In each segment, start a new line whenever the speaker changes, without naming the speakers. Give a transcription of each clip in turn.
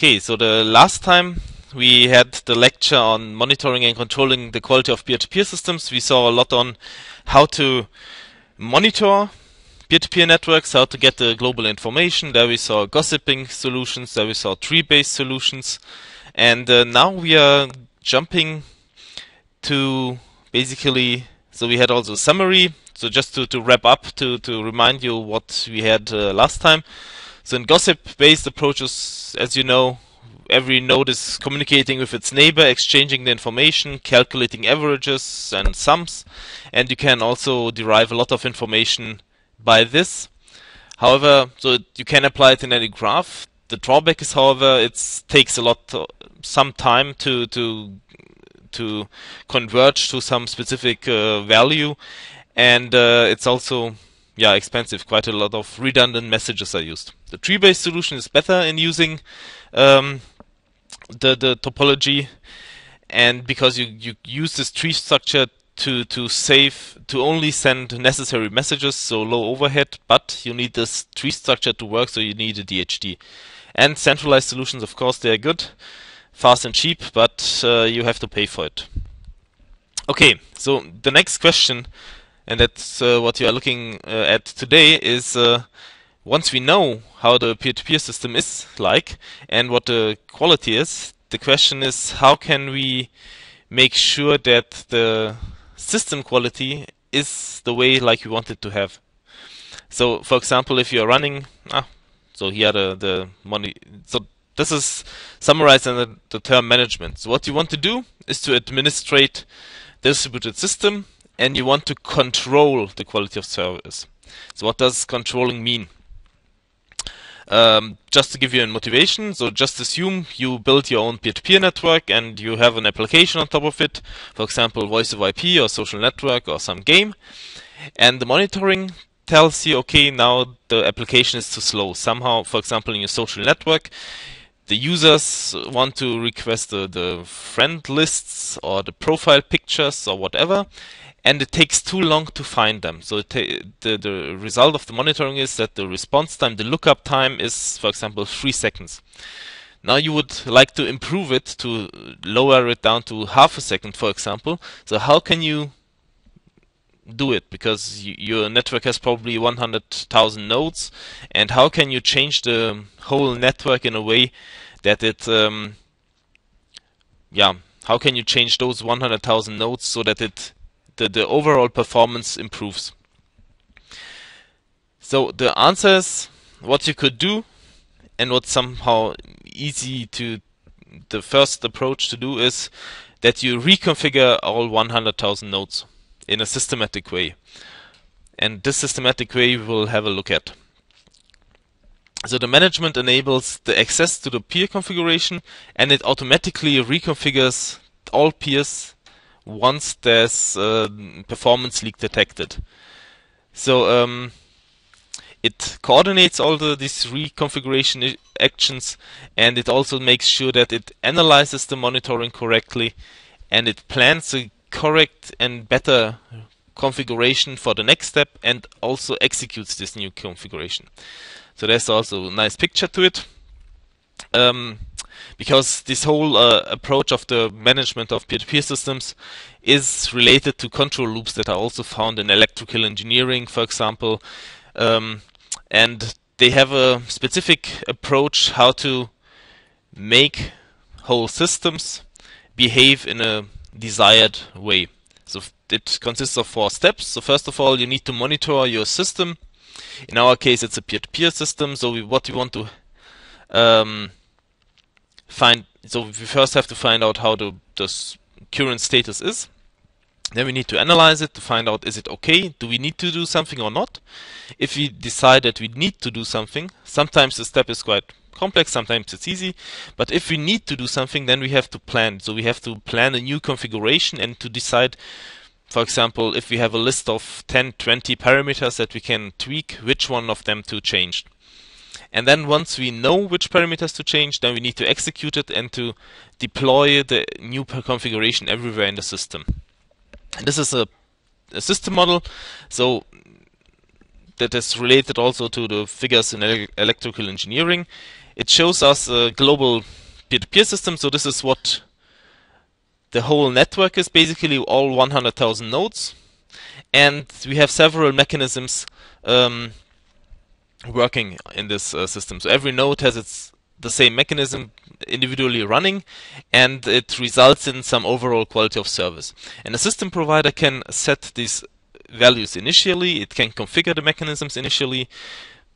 Okay, so the last time we had the lecture on monitoring and controlling the quality of peer-to-peer systems. We saw a lot on how to monitor peer-to-peer networks, how to get the global information. There we saw gossiping solutions, there we saw tree-based solutions. And uh, now we are jumping to basically, so we had also a summary. So just to, to wrap up, to, to remind you what we had uh, last time. So in gossip-based approaches, as you know, every node is communicating with its neighbor, exchanging the information, calculating averages and sums, and you can also derive a lot of information by this. However, so you can apply it in any graph. The drawback is, however, it takes a lot, some time to to to converge to some specific uh, value, and uh, it's also yeah expensive. Quite a lot of redundant messages are used. The tree-based solution is better in using um, the the topology, and because you you use this tree structure to to save to only send necessary messages, so low overhead, but you need this tree structure to work, so you need a DHT. And centralized solutions, of course, they are good, fast and cheap, but uh, you have to pay for it. Okay, so the next question, and that's uh, what you are looking uh, at today, is uh, once we know how the peer-to-peer -peer system is like and what the quality is, the question is how can we make sure that the system quality is the way like we want it to have. So, for example, if you are running, ah, so here the the money. So this is summarized in the, the term management. So what you want to do is to administrate the distributed system, and you want to control the quality of service. So what does controlling mean? Um, just to give you a motivation, so just assume you build your own peer-to-peer network and you have an application on top of it, for example, voice over IP or social network or some game, and the monitoring tells you, okay, now the application is too slow. Somehow, for example, in your social network, the users want to request the, the friend lists or the profile pictures or whatever, and it takes too long to find them. So the, the result of the monitoring is that the response time, the lookup time is, for example, three seconds. Now you would like to improve it to lower it down to half a second, for example. So how can you do it? Because your network has probably 100,000 nodes, and how can you change the whole network in a way that it, um, yeah, how can you change those 100,000 nodes so that it the, the overall performance improves. So the answer is what you could do and what's somehow easy to the first approach to do is that you reconfigure all 100,000 nodes in a systematic way. And this systematic way we will have a look at. So the management enables the access to the peer configuration and it automatically reconfigures all peers once there's uh, performance leak detected. So um, it coordinates all the, these reconfiguration actions and it also makes sure that it analyzes the monitoring correctly and it plans a correct and better configuration for the next step and also executes this new configuration. So there's also a nice picture to it. Um, because this whole uh, approach of the management of peer-to-peer systems is related to control loops that are also found in electrical engineering, for example, um, and they have a specific approach how to make whole systems behave in a desired way. So it consists of four steps. So first of all, you need to monitor your system. In our case, it's a peer-to-peer system. So we, what we want to um, find so we first have to find out how the, the current status is. Then we need to analyze it to find out is it okay? Do we need to do something or not? If we decide that we need to do something, sometimes the step is quite complex, sometimes it's easy. But if we need to do something, then we have to plan. So we have to plan a new configuration and to decide, for example, if we have a list of 10, 20 parameters that we can tweak, which one of them to change. And then once we know which parameters to change, then we need to execute it and to deploy the new configuration everywhere in the system. And this is a, a system model, so that is related also to the figures in electrical engineering. it shows us a global peer-to-peer system. So this is what the whole network is basically all 100,000 nodes, and we have several mechanisms um, working in this uh, system. So every node has its the same mechanism individually running and it results in some overall quality of service. And a system provider can set these values initially, it can configure the mechanisms initially.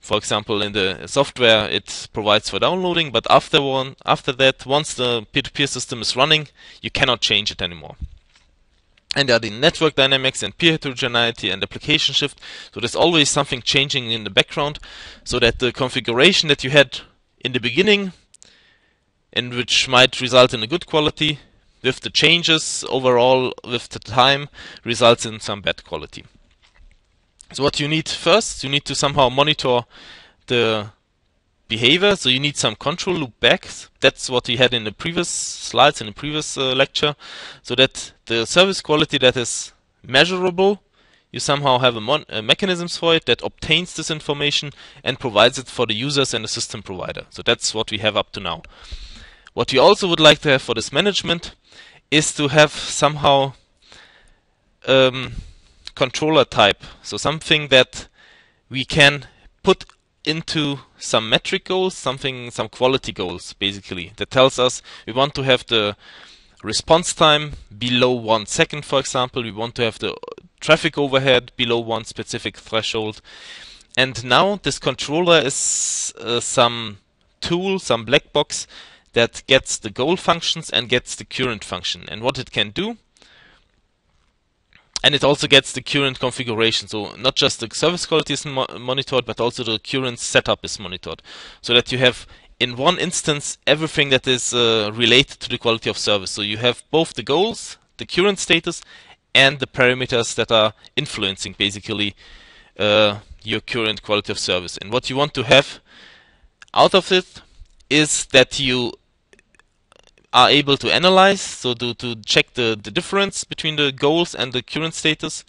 For example, in the software it provides for downloading, but after one after that, once the peer-to-peer system is running, you cannot change it anymore. And there are the network dynamics and peer heterogeneity and application shift. So there's always something changing in the background so that the configuration that you had in the beginning and which might result in a good quality with the changes overall with the time results in some bad quality. So what you need first, you need to somehow monitor the behavior. So you need some control loop back. That's what we had in the previous slides, in the previous uh, lecture. So that the service quality that is measurable, you somehow have a, a mechanisms for it that obtains this information and provides it for the users and the system provider. So that's what we have up to now. What we also would like to have for this management is to have somehow um, controller type. So something that we can put into some metric goals, something, some quality goals, basically, that tells us we want to have the response time below one second, for example. We want to have the traffic overhead below one specific threshold. And now this controller is uh, some tool, some black box that gets the goal functions and gets the current function. And what it can do, and it also gets the current configuration. So not just the service quality is mo monitored, but also the current setup is monitored. So that you have in one instance everything that is uh, related to the quality of service. So you have both the goals, the current status, and the parameters that are influencing basically uh, your current quality of service. And what you want to have out of it is that you are able to analyze, so to, to check the, the difference between the goals and the current status,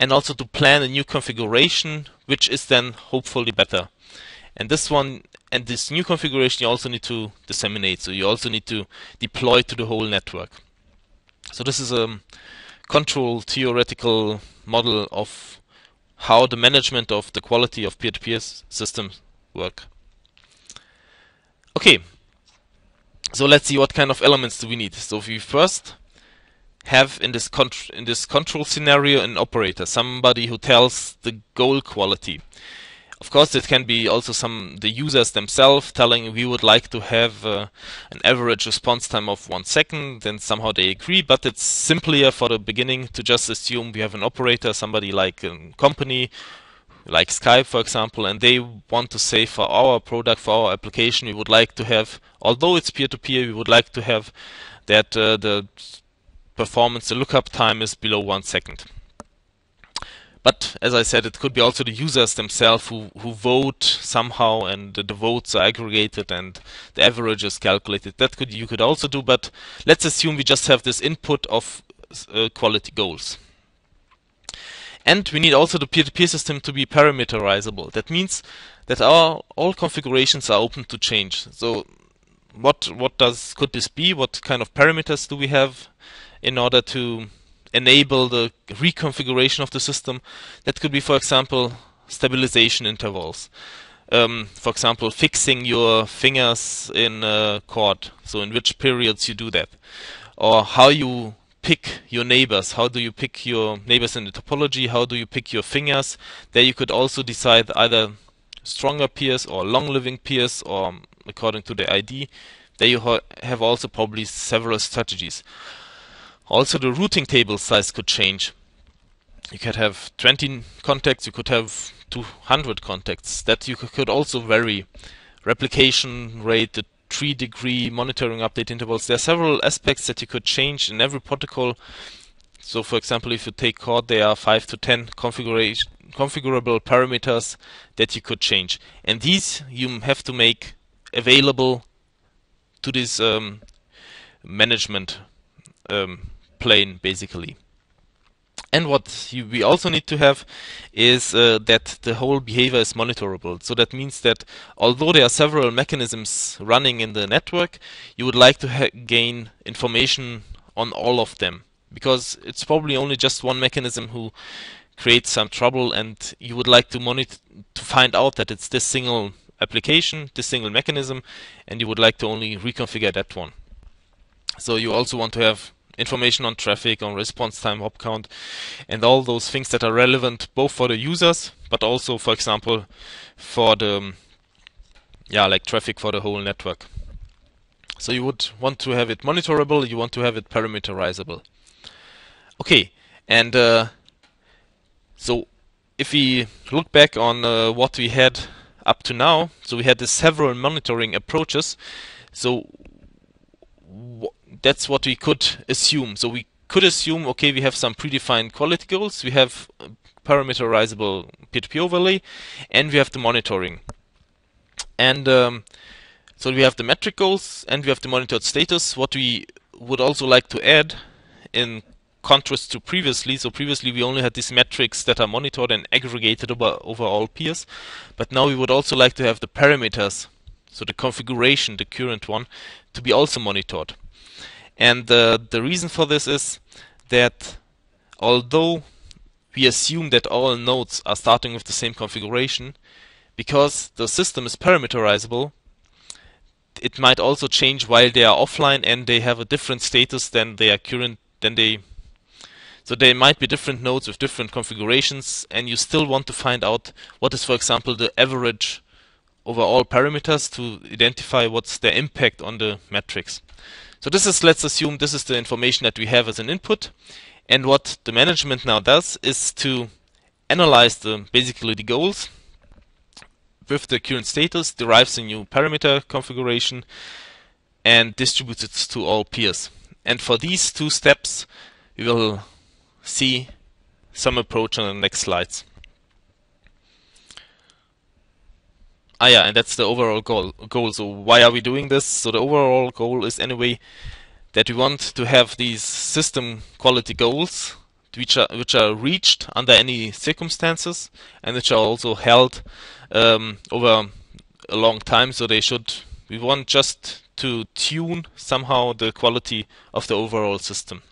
and also to plan a new configuration, which is then hopefully better. And this one, and this new configuration you also need to disseminate, so you also need to deploy to the whole network. So this is a control theoretical model of how the management of the quality of peer-to-peer -peer systems work. Okay, so let's see what kind of elements do we need. So we first have in this in this control scenario an operator, somebody who tells the goal quality. Of course, it can be also some the users themselves telling we would like to have uh, an average response time of one second, and somehow they agree. But it's simpler for the beginning to just assume we have an operator, somebody like a company like Skype, for example, and they want to say for our product, for our application, we would like to have, although it's peer-to-peer, we would like to have that uh, the performance, the lookup time is below one second. But as I said, it could be also the users themselves who, who vote somehow, and the, votes are aggregated and the average is calculated. That could you could also do, but let's assume we just have this input of uh, quality goals. And we need also the peer-to-peer -peer system to be parameterizable. That means that our all configurations are open to change. So what what does could this be? What kind of parameters do we have in order to enable the reconfiguration of the system? That could be, for example, stabilization intervals. Um, for example, fixing your fingers in a Chord, so in which periods you do that, or how you pick your neighbors? How do you pick your neighbors in the topology? How do you pick your fingers? There you could also decide either stronger peers or long living peers or um, according to the ID. There you ha have also probably several strategies. Also the routing table size could change. You could have 20 contacts, you could have 200 contacts. That you could also vary. Replication rate, the three degree monitoring update intervals. There are several aspects that you could change in every protocol. So for example, if you take Chord, there are 5 to 10 configuration, configurable parameters that you could change. And these you have to make available to this um, management um, plane, basically. And what you, we also need to have is uh, that the whole behavior is monitorable. So that means that although there are several mechanisms running in the network, you would like to gain information on all of them because it's probably only just one mechanism who creates some trouble and you would like to monitor to find out that it's this single application, this single mechanism, and you would like to only reconfigure that one. So you also want to have information on traffic, on response time, hop count, and all those things that are relevant both for the users, but also, for example, for the yeah, like traffic for the whole network. So you would want to have it monitorable, you want to have it parameterizable. Okay, and uh, so if we look back on uh, what we had up to now, so we had the several monitoring approaches. So that's what we could assume. So we could assume, okay, we have some predefined quality goals, we have parameterizable P2P overlay, and we have the monitoring. And um, so we have the metric goals and we have the monitored status. What we would also like to add in contrast to previously, so previously we only had these metrics that are monitored and aggregated over, over all peers, but now we would also like to have the parameters, so the configuration, the current one, to be also monitored. And uh, the reason for this is that although we assume that all nodes are starting with the same configuration, because the system is parameterizable, it might also change while they are offline and they have a different status than their current than they so there might be different nodes with different configurations and you still want to find out what is for example the average over all parameters to identify what's their impact on the metrics. So this is, let's assume this is the information that we have as an input. And what the management now does is to analyze the basically the goals with the current status, derives a new parameter configuration, and distributes it to all peers. And for these two steps, we will see some approach on the next slides. Ah yeah, and that's the overall goal. goal. So why are we doing this? So the overall goal is anyway that we want to have these system quality goals which are which are reached under any circumstances and which are also held um, over a long time. So they should we want just to tune somehow the quality of the overall system.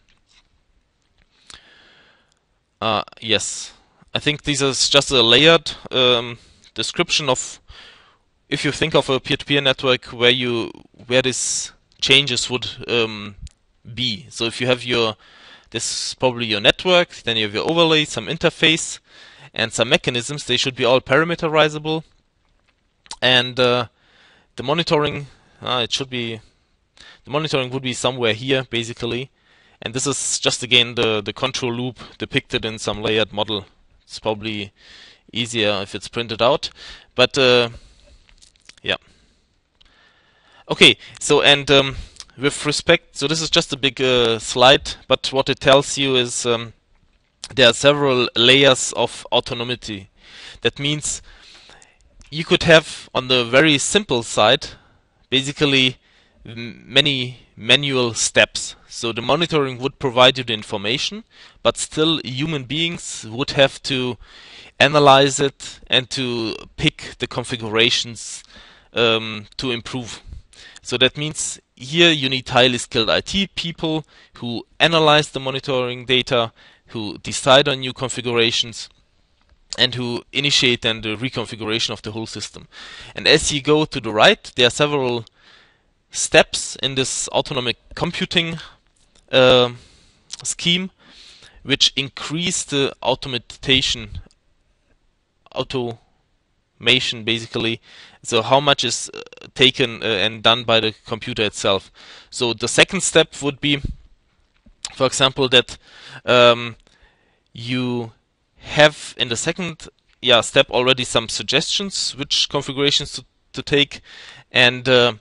Uh, yes, I think this is just a layered um, description of if you think of a peer-to-peer network where you where these changes would um, be. So if you have your this is probably your network, then you have your overlay, some interface, and some mechanisms. They should be all parameterizable, and uh, the monitoring uh, it should be the monitoring would be somewhere here basically and this is just again the, the control loop depicted in some layered model. It's probably easier if it's printed out. But uh, yeah. Okay, so and um, with respect, so this is just a big uh, slide, but what it tells you is um, there are several layers of autonomy. That means you could have on the very simple side basically many manual steps. So the monitoring would provide you the information, but still human beings would have to analyze it and to pick the configurations um, to improve. So that means here you need highly skilled IT people who analyze the monitoring data, who decide on new configurations, and who initiate then the reconfiguration of the whole system. And as you go to the right, there are several steps in this autonomic computing uh, scheme which increase the automation basically. So how much is uh, taken uh, and done by the computer itself? So the second step would be for example that um, you have in the second yeah step already some suggestions which configurations to, to take. And uh,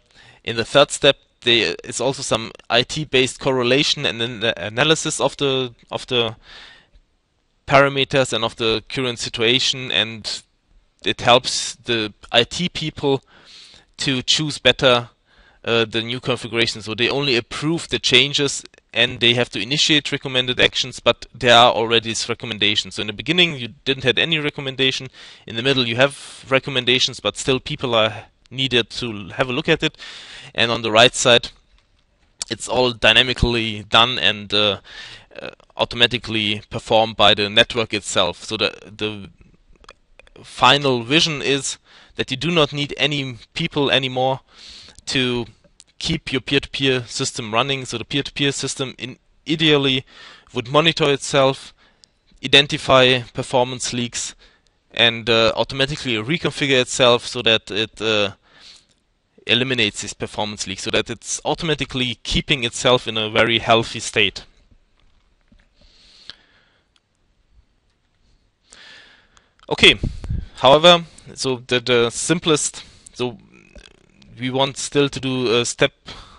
in the third step, there is also some IT-based correlation and then the analysis of the of the parameters and of the current situation, and it helps the IT people to choose better uh, the new configuration. So they only approve the changes and they have to initiate recommended actions, but there are already these recommendations. So in the beginning, you didn't have any recommendation. In the middle, you have recommendations, but still people are needed to have a look at it. And on the right side, it's all dynamically done and uh, uh, automatically performed by the network itself. So the the final vision is that you do not need any people anymore to keep your peer-to-peer system running. So the peer-to-peer system in ideally would monitor itself, identify performance leaks, and uh, automatically reconfigure itself so that it uh, eliminates these performance leaks, so that it's automatically keeping itself in a very healthy state. Okay, however, so the, the simplest, so we want still to do a step,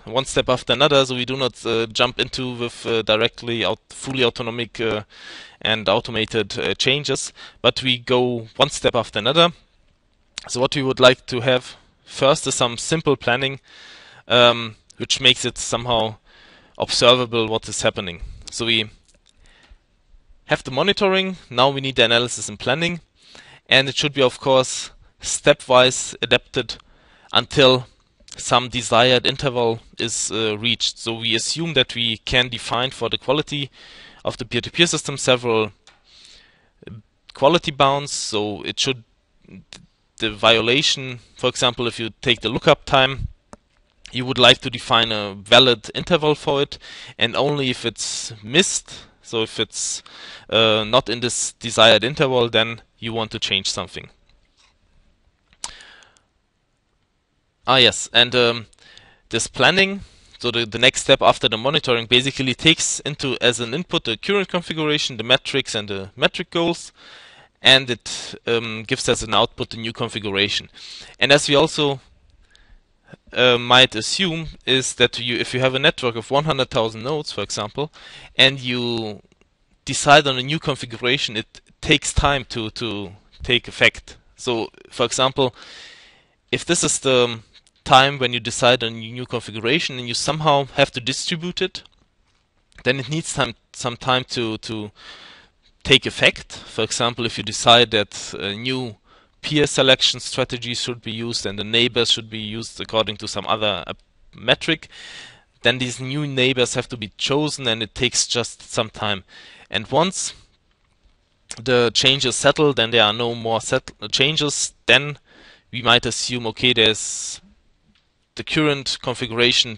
one step after another, so we do not uh, jump into with uh, directly out, fully autonomic uh, and automated uh, changes, but we go one step after another. So what we would like to have first is some simple planning, um, which makes it somehow observable what is happening. So we have the monitoring, now we need the analysis and planning, and it should be of course stepwise adapted until some desired interval is uh, reached. So we assume that we can define for the quality of the peer-to-peer -peer system several quality bounds. So it should the violation, for example, if you take the lookup time, you would like to define a valid interval for it, and only if it's missed, so if it's uh, not in this desired interval, then you want to change something. Ah yes, and um, this planning, so the, the next step after the monitoring basically takes into as an input the current configuration, the metrics and the metric goals, and it um, gives as an output the new configuration. And as we also uh, might assume is that you, if you have a network of 100,000 nodes, for example, and you decide on a new configuration, it takes time to, to take effect. So, for example, if this is the time when you decide on your new configuration and you somehow have to distribute it, then it needs time, some time to, to take effect. For example, if you decide that a new peer selection strategy should be used and the neighbors should be used according to some other uh, metric, then these new neighbors have to be chosen and it takes just some time. And once the changes settled and there are no more changes, then we might assume, okay, there's the current configuration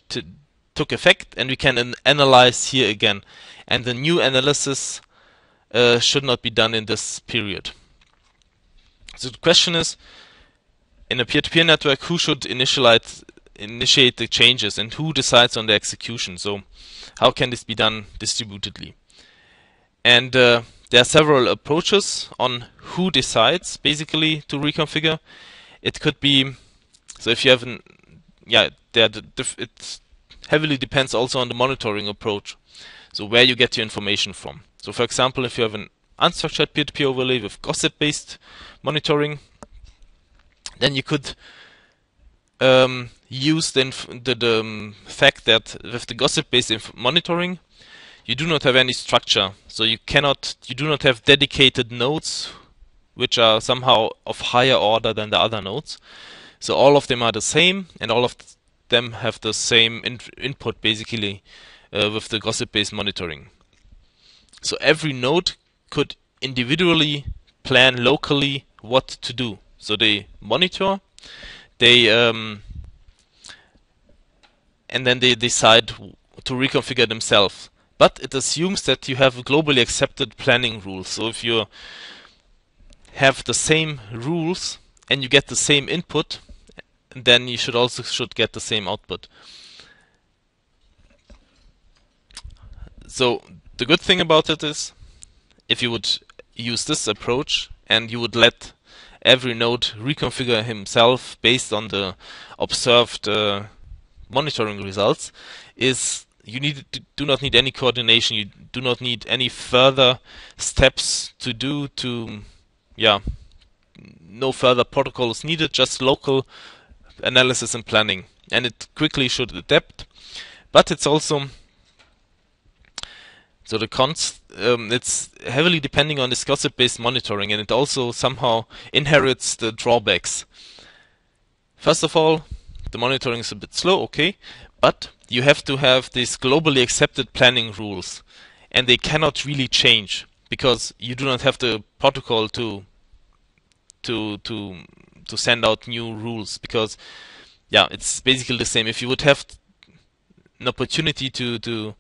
took effect and we can an analyze here again. And the new analysis uh, should not be done in this period. So the question is, in a peer-to-peer -peer network, who should initiate initiate the changes and who decides on the execution? So how can this be done distributedly? And uh, there are several approaches on who decides basically to reconfigure. It could be so if you have an yeah, there it heavily depends also on the monitoring approach. So where you get your information from. So for example, if you have an unstructured peer-to-peer overlay with gossip-based monitoring, then you could um, use the, the, the um, fact that with the gossip-based monitoring, you do not have any structure. So you cannot, you do not have dedicated nodes which are somehow of higher order than the other nodes. So all of them are the same, and all of them have the same in input basically uh, with the gossip-based monitoring. So every node could individually plan locally what to do. So they monitor, they um, and then they decide to reconfigure themselves. But it assumes that you have globally accepted planning rules. So if you have the same rules and you get the same input, then you should also should get the same output. So the good thing about it is, if you would use this approach and you would let every node reconfigure himself based on the observed uh, monitoring results, is you need do not need any coordination. You do not need any further steps to do to, yeah, no further protocols needed. Just local analysis and planning, and it quickly should adapt. But it's also So the cons, um, it's heavily depending on this gossip-based monitoring, and it also somehow inherits the drawbacks. First of all, the monitoring is a bit slow, okay, but you have to have these globally accepted planning rules, and they cannot really change because you do not have the protocol to to to to send out new rules because yeah, it's basically the same. If you would have an opportunity to to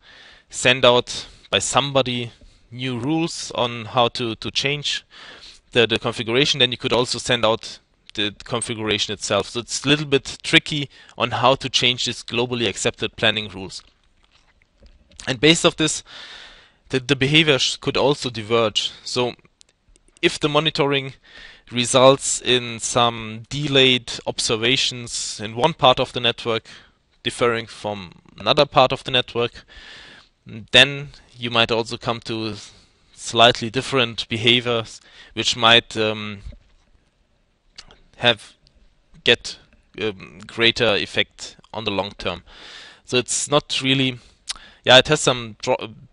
send out by somebody new rules on how to to change the the configuration, then you could also send out the configuration itself. So it's a little bit tricky on how to change these globally accepted planning rules. And based off this, the, the behavior could also diverge. So if the monitoring results in some delayed observations in one part of the network differing from another part of the network, then you might also come to slightly different behaviors which might um, have get um, greater effect on the long term. So it's not really, yeah, it has some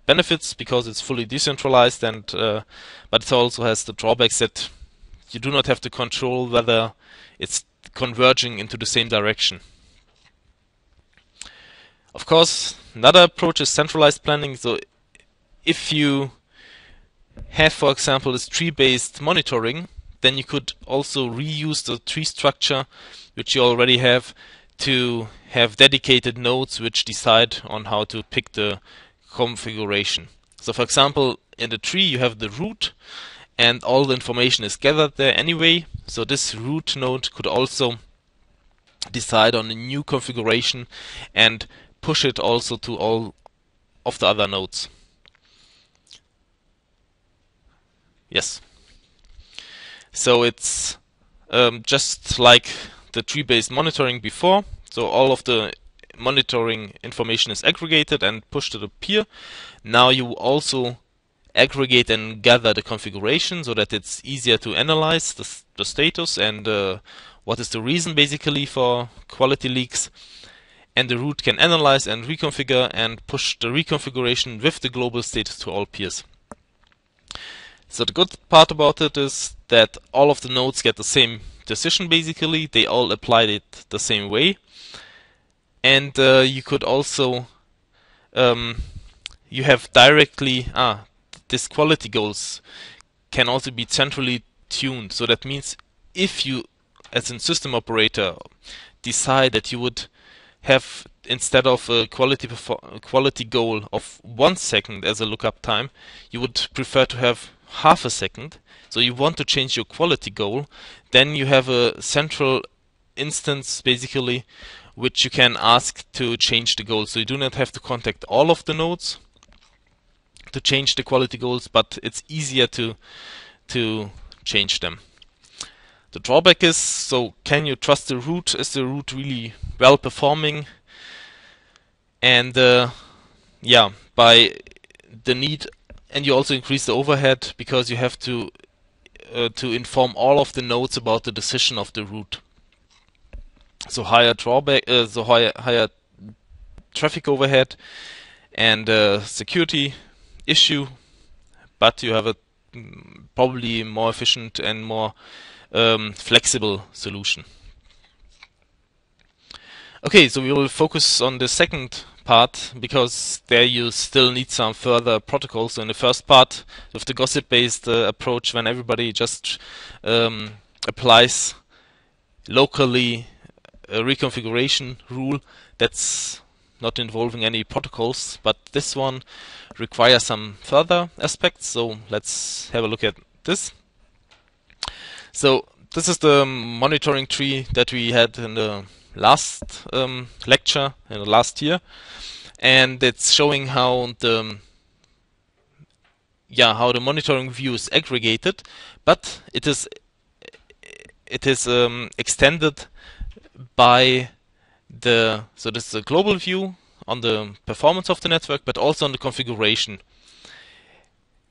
benefits because it's fully decentralized, and uh, but it also has the drawbacks that you do not have to control whether it's converging into the same direction. Of course, another approach is centralized planning. So if you have, for example, this tree-based monitoring, then you could also reuse the tree structure which you already have to have dedicated nodes which decide on how to pick the configuration. So for example, in the tree you have the root and all the information is gathered there anyway. So this root node could also decide on a new configuration and push it also to all of the other nodes. Yes. So it's um, just like the tree-based monitoring before. So all of the monitoring information is aggregated and pushed to the peer. Now you also aggregate and gather the configuration so that it's easier to analyze the, the status and uh, what is the reason basically for quality leaks. And the root can analyze and reconfigure and push the reconfiguration with the global status to all peers. So the good part about it is that all of the nodes get the same decision basically. They all applied it the same way. And uh, you could also um, you have directly ah this quality goals can also be centrally tuned. So that means if you, as a system operator, decide that you would have instead of a quality quality goal of one second as a lookup time, you would prefer to have half a second. So you want to change your quality goal, then you have a central instance basically which you can ask to change the goal. So you do not have to contact all of the nodes, to change the quality goals, but it's easier to to change them. The drawback is, so can you trust the root? Is the root really well performing? And uh, yeah, by the need, and you also increase the overhead because you have to uh, to inform all of the nodes about the decision of the root. So higher drawback, uh, so higher higher traffic overhead and uh, security issue, but you have a mm, probably more efficient and more um, flexible solution. Okay, so we will focus on the second part because there you still need some further protocols. So in the first part with the gossip-based uh, approach, when everybody just um, applies locally a reconfiguration rule, that's not involving any protocols, but this one requires some further aspects. So let's have a look at this. So this is the monitoring tree that we had in the last um, lecture in the last year, and it's showing how the yeah how the monitoring view is aggregated, but it is it is um, extended by the so this is a global view on the performance of the network, but also on the configuration.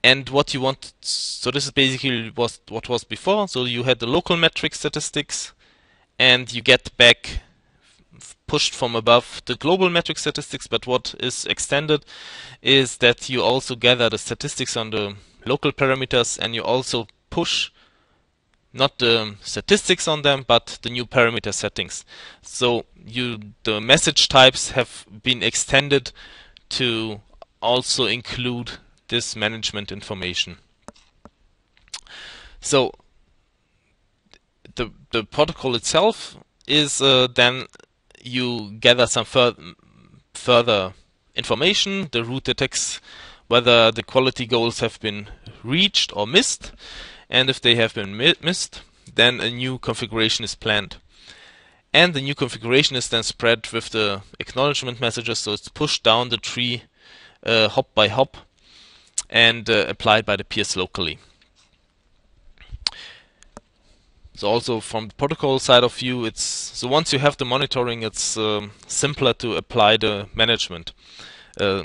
And what you want, so this is basically was what was before. So you had the local metric statistics, and you get back pushed from above the global metric statistics, but what is extended is that you also gather the statistics on the local parameters and you also push not the statistics on them, but the new parameter settings. So you the message types have been extended to also include this management information. So the the protocol itself is uh, then you gather some fur further information. The root detects whether the quality goals have been reached or missed, and if they have been mi missed, then a new configuration is planned. And the new configuration is then spread with the acknowledgement messages, so it's pushed down the tree uh, hop by hop and uh, applied by the peers locally. So also from the protocol side of view, it's so once you have the monitoring, it's um, simpler to apply the management uh,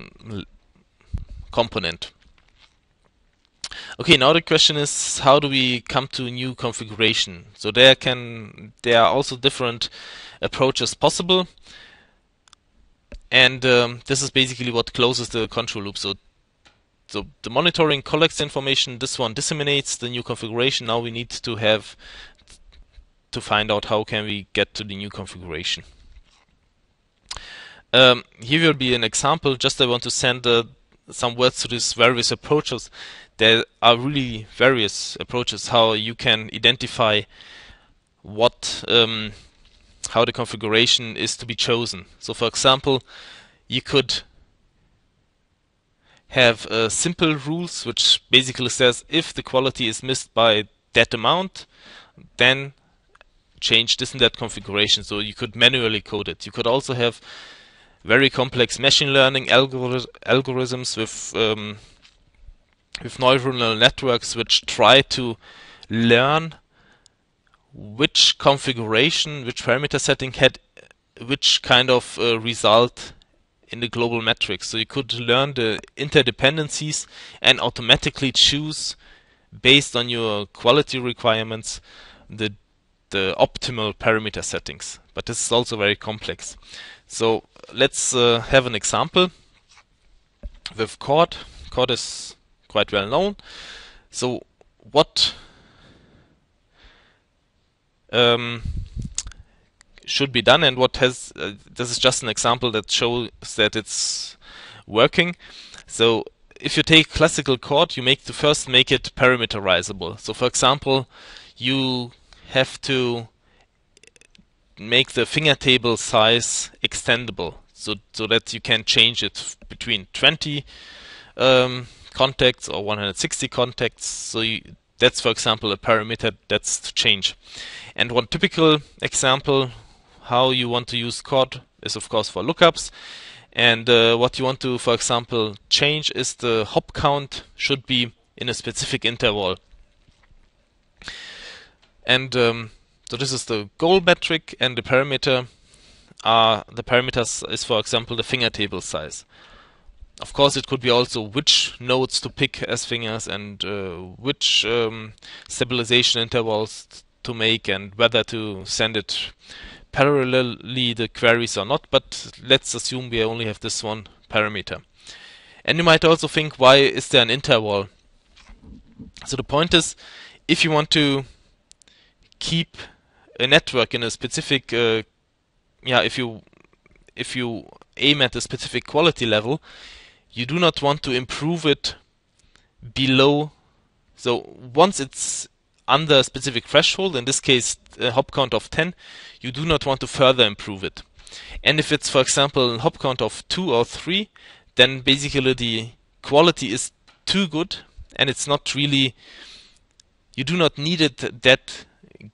component. Okay, now the question is how do we come to a new configuration? So there can there are also different approaches possible, and um, this is basically what closes the control loop. So so the monitoring collects information. This one disseminates the new configuration. Now we need to have to find out how can we get to the new configuration. Um, here will be an example. Just I want to send uh, some words to these various approaches. There are really various approaches how you can identify what um, how the configuration is to be chosen. So, for example, you could have uh, simple rules which basically says if the quality is missed by that amount, then change this and that configuration. So you could manually code it. You could also have very complex machine learning algori algorithms with um, with neural networks which try to learn which configuration, which parameter setting had which kind of uh, result in the global metrics. So you could learn the interdependencies and automatically choose based on your quality requirements the the optimal parameter settings. But this is also very complex. So let's uh, have an example with Chord. Chord is quite well known. So what um, should be done and what has uh, this is just an example that shows that it's working. So if you take classical Chord, you make to first make it parameterizable. So for example, you have to make the finger table size extendable so so that you can change it between 20 um, contacts or 160 contacts. So you, that's for example a parameter that's to change. And one typical example how you want to use Chord is of course for lookups. And uh, what you want to for example change is the hop count should be in a specific interval and um, so this is the goal metric and the parameter are the parameters is for example the finger table size. Of course, it could be also which nodes to pick as fingers and uh, which um, stabilization intervals to make and whether to send it parallelly the queries or not. But let's assume we only have this one parameter. And you might also think, why is there an interval? So the point is, if you want to keep a network in a specific uh, yeah if you if you aim at a specific quality level you do not want to improve it below. So once it's under a specific threshold in this case a hop count of 10 you do not want to further improve it. And if it's for example a hop count of 2 or 3 then basically the quality is too good and it's not really you do not need it that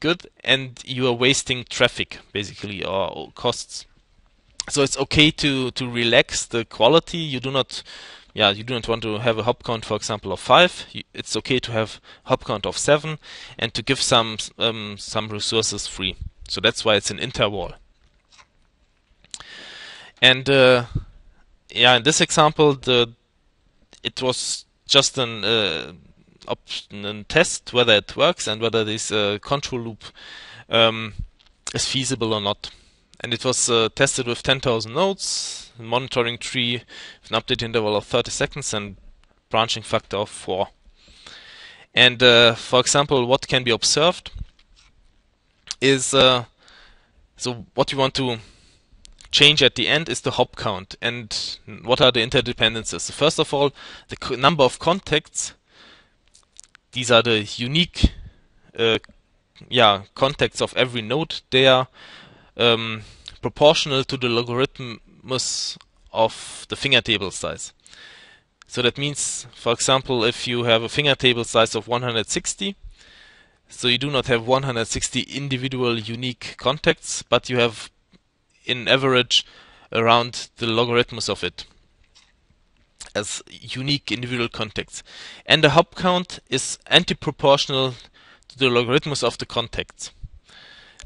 good and you are wasting traffic basically or costs. So it's okay to to relax the quality. You do not yeah, you do not want to have a hop count, for example, of five. It's okay to have hop count of seven, and to give some um, some resources free. So that's why it's an interval. And uh, yeah, in this example, the it was just an uh, option and test whether it works and whether this uh, control loop um, is feasible or not. and it was uh, tested with 10,000 nodes, monitoring tree with an update interval of 30 seconds and branching factor of 4. And uh, for example, what can be observed is uh, so what you want to change at the end is the hop count. And what are the interdependencies? So first of all, the number of contacts. These are the unique uh, yeah, contacts of every node. They are um, proportional to the logarithmus of the finger table size. So that means, for example, if you have a finger table size of 160, so you do not have 160 individual unique contacts, but you have in average around the logarithms of it as unique individual contacts. And the hop count is anti-proportional to the logarithms of the contacts.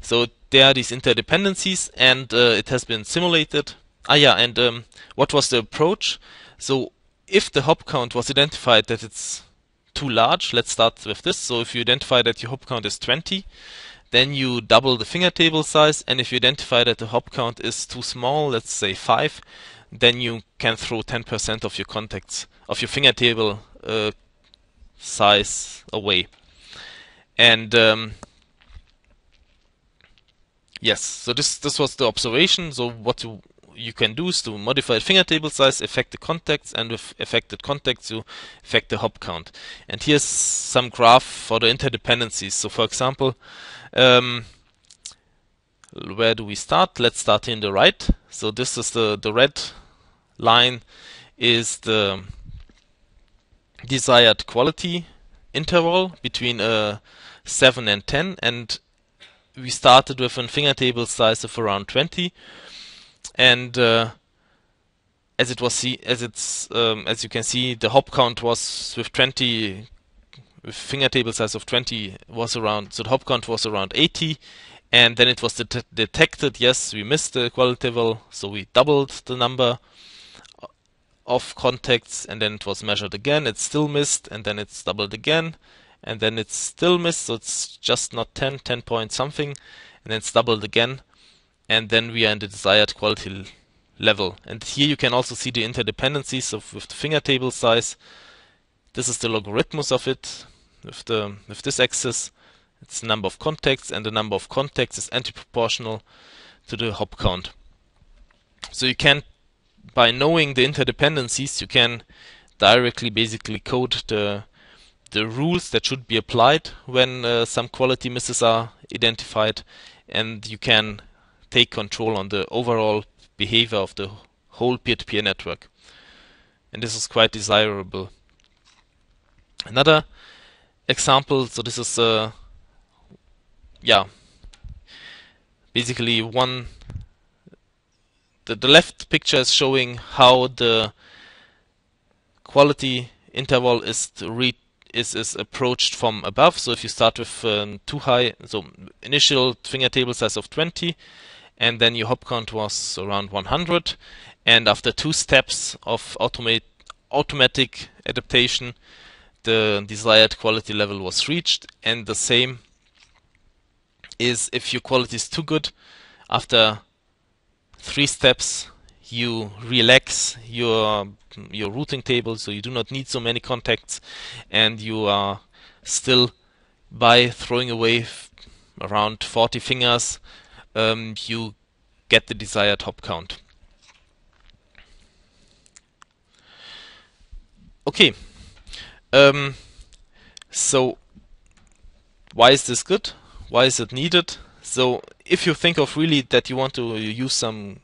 So there are these interdependencies and uh, it has been simulated. Ah yeah, and um, what was the approach? So if the hop count was identified that it's too large, let's start with this. So if you identify that your hop count is 20, then you double the finger table size and if you identify that the hop count is too small, let's say 5, then you can throw 10% of your contacts, of your finger table uh, size away. And um, yes, so this this was the observation. So what you you can do is to modify finger table size, affect the contacts, and with affected contacts you affect the hop count. And here's some graph for the interdependencies. So for example, um, where do we start? Let's start in the right. So this is the, the red line is the desired quality interval between uh, 7 and 10 and we started with a finger table size of around 20 and uh, as it was see as it's um, as you can see the hop count was with 20 with finger table size of 20 was around so the hop count was around 80 and then it was det detected yes we missed the quality level so we doubled the number of contacts and then it was measured again it still missed and then it's doubled again and then it's still missed so it's just not 10 10 point something and then it's doubled again and then we are in the desired quality level. And here you can also see the interdependencies of with the finger table size. This is the logarithmus of it with the with this axis it's the number of contacts and the number of contacts is anti-proportional to the hop count. So you can by knowing the interdependencies you can directly basically code the the rules that should be applied when uh, some quality misses are identified and you can take control on the overall behavior of the whole peer-to-peer -peer network. And this is quite desirable. Another example so this is uh, yeah basically one the, the left picture is showing how the quality interval is read is, is approached from above. So if you start with um, too high, so initial finger table size of 20, and then your hop count was around 100, and after two steps of automate, automatic adaptation, the desired quality level was reached, and the same is if your quality is too good, after three steps you relax your your routing table so you do not need so many contacts and you are still by throwing away around 40 fingers um, you get the desired hop count. Okay um, so why is this good why is it needed so if you think of really that you want to use some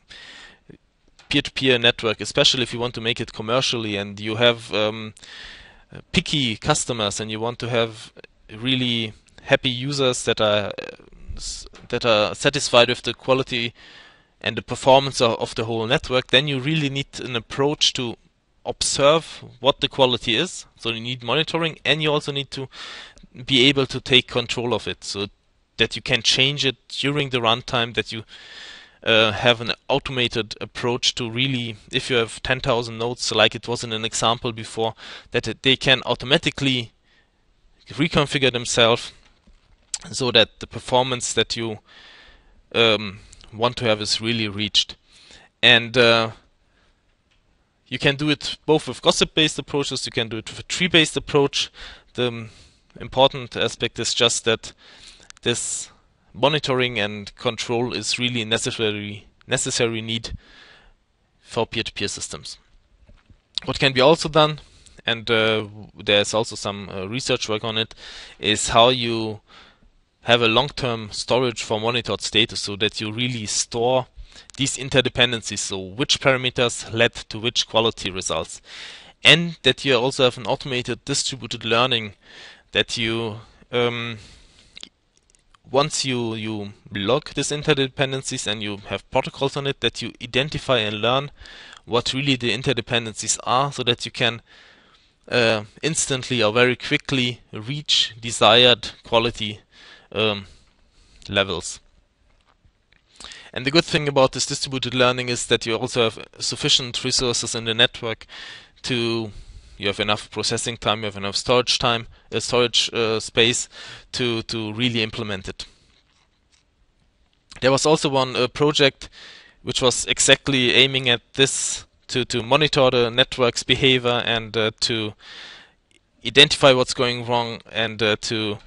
peer-to-peer network, especially if you want to make it commercially and you have um, picky customers and you want to have really happy users that are that are satisfied with the quality and the performance of, of the whole network, then you really need an approach to observe what the quality is. So you need monitoring and you also need to be able to take control of it so that you can change it during the runtime that you uh, have an automated approach to really, if you have 10,000 nodes, like it was in an example before, that they can automatically reconfigure themselves so that the performance that you um, want to have is really reached. And uh, you can do it both with gossip-based approaches, you can do it with a tree-based approach. The important aspect is just that this monitoring and control is really necessary necessary need for peer-to-peer systems. What can be also done, and uh, there's also some uh, research work on it, is how you have a long-term storage for monitored status so that you really store these interdependencies, so which parameters led to which quality results. And that you also have an automated distributed learning that you um, once you, you log these interdependencies and you have protocols on it, that you identify and learn what really the interdependencies are so that you can uh, instantly or very quickly reach desired quality um, levels. And the good thing about this distributed learning is that you also have sufficient resources in the network to you have enough processing time, you have enough storage time, uh, storage uh, space to to really implement it. There was also one uh, project which was exactly aiming at this to to monitor the network's behavior and uh, to identify what's going wrong and uh, to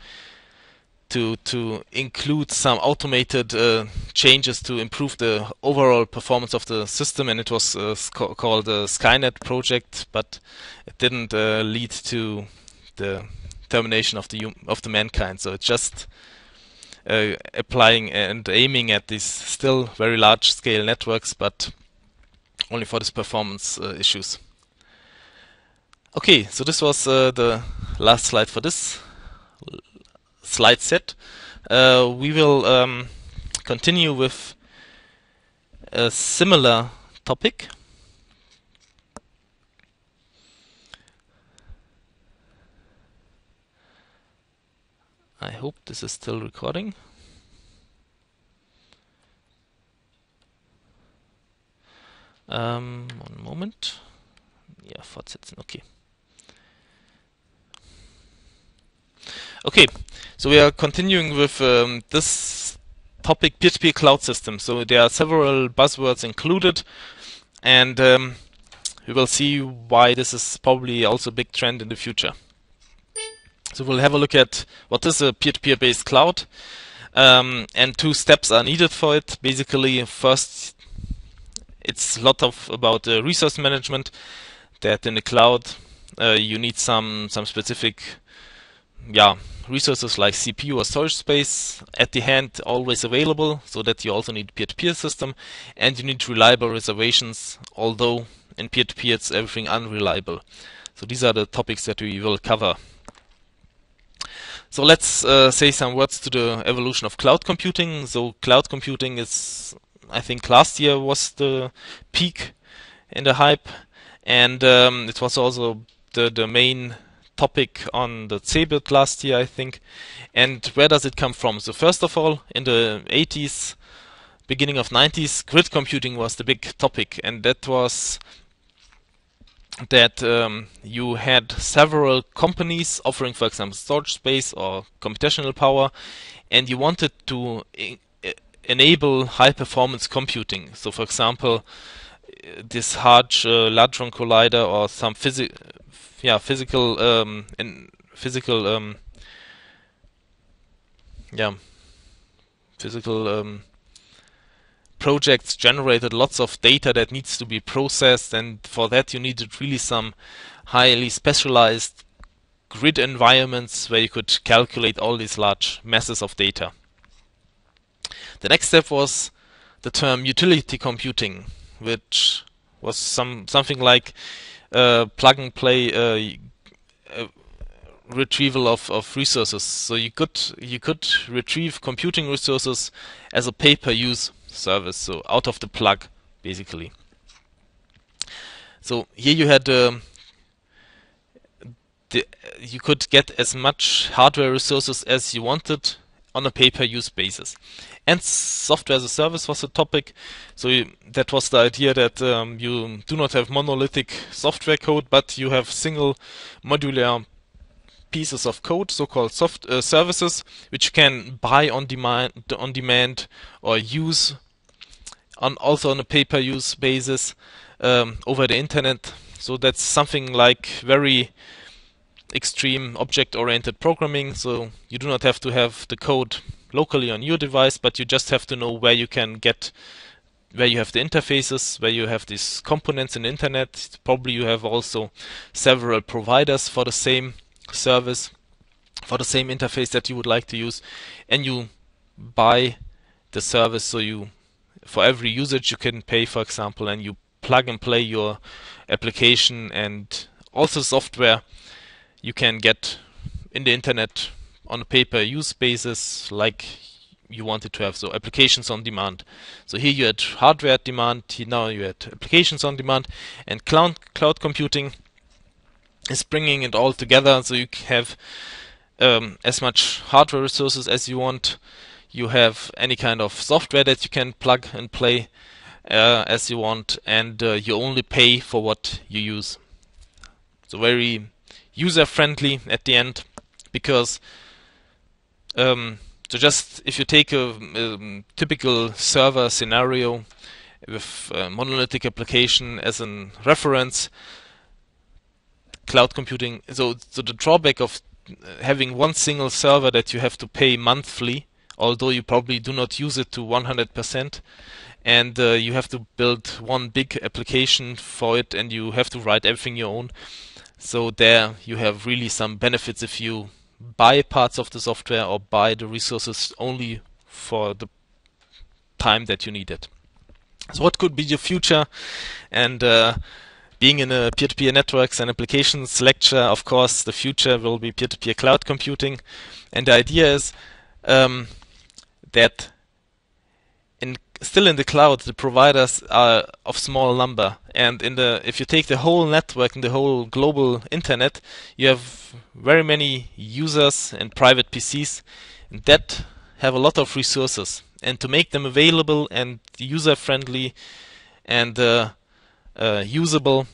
to to include some automated uh, changes to improve the overall performance of the system, and it was uh, called the Skynet project, but it didn't uh, lead to the termination of the of the mankind. So it's just uh, applying and aiming at these still very large scale networks, but only for these performance uh, issues. Okay, so this was uh, the last slide for this slide set. Uh, we will um, continue with a similar topic. I hope this is still recording. Um, one moment. Yeah, fortsetzen, okay. Okay, so we are continuing with um, this topic peer-to-peer cloud system. So there are several buzzwords included, and um, we will see why this is probably also a big trend in the future. So we'll have a look at what is a peer-to-peer based cloud, um, and two steps are needed for it. Basically, first, it's a lot of about uh, resource management. That in the cloud, uh, you need some some specific yeah, resources like CPU or storage space at the hand always available, so that you also need peer-to-peer system, and you need reliable reservations, although in peer-to-peer it's everything unreliable. So these are the topics that we will cover. So let's uh, say some words to the evolution of cloud computing. So cloud computing is, I think last year was the peak in the hype, and um, it was also the, the main topic on the CeBIT last year, I think. And where does it come from? So first of all, in the 80s, beginning of 90s, grid computing was the big topic, and that was that um, you had several companies offering, for example, storage space or computational power, and you wanted to enable high performance computing. So, for example, this Large uh, Hadron Collider or some physics yeah physical um, in physical um, yeah physical um, projects generated lots of data that needs to be processed and for that you needed really some highly specialized grid environments where you could calculate all these large masses of data. The next step was the term utility computing, which was some something like plug and play uh, uh, retrieval of, of resources. So you could you could retrieve computing resources as a pay-per-use service, so out of the plug, basically. So here you had um, the, you could get as much hardware resources as you wanted on a pay-per-use basis. And software as a service was a topic. So you, that was the idea that um, you do not have monolithic software code, but you have single modular pieces of code, so-called soft uh, services, which you can buy on demand, on demand, or use on also on a pay-per-use basis um, over the internet. So that's something like very extreme object-oriented programming. So you do not have to have the code locally on your device, but you just have to know where you can get where you have the interfaces, where you have these components in the internet. Probably you have also several providers for the same service, for the same interface that you would like to use, and you buy the service. So you, for every usage, you can pay, for example, and you plug and play your application and also software you can get in the internet on a pay-per-use basis, like you wanted to have. So applications on demand. So here you had hardware at demand. Now you had applications on demand, and cloud cloud computing is bringing it all together. So you have um, as much hardware resources as you want. You have any kind of software that you can plug and play uh, as you want, and uh, you only pay for what you use. So very user friendly at the end because um, so just if you take a, a typical server scenario with monolithic application as a reference, cloud computing. So, so the drawback of having one single server that you have to pay monthly, although you probably do not use it to 100%, and uh, you have to build one big application for it, and you have to write everything your own. So there you have really some benefits if you buy parts of the software or buy the resources only for the time that you need it. So what could be the future? And uh, being in a peer-to-peer networks and applications lecture, of course, the future will be peer-to-peer cloud computing. And the idea is um, that still in the cloud, the providers are of small number, and in the if you take the whole network and the whole global internet, you have very many users and private PCs that have a lot of resources, and to make them available and user friendly and uh, uh, usable,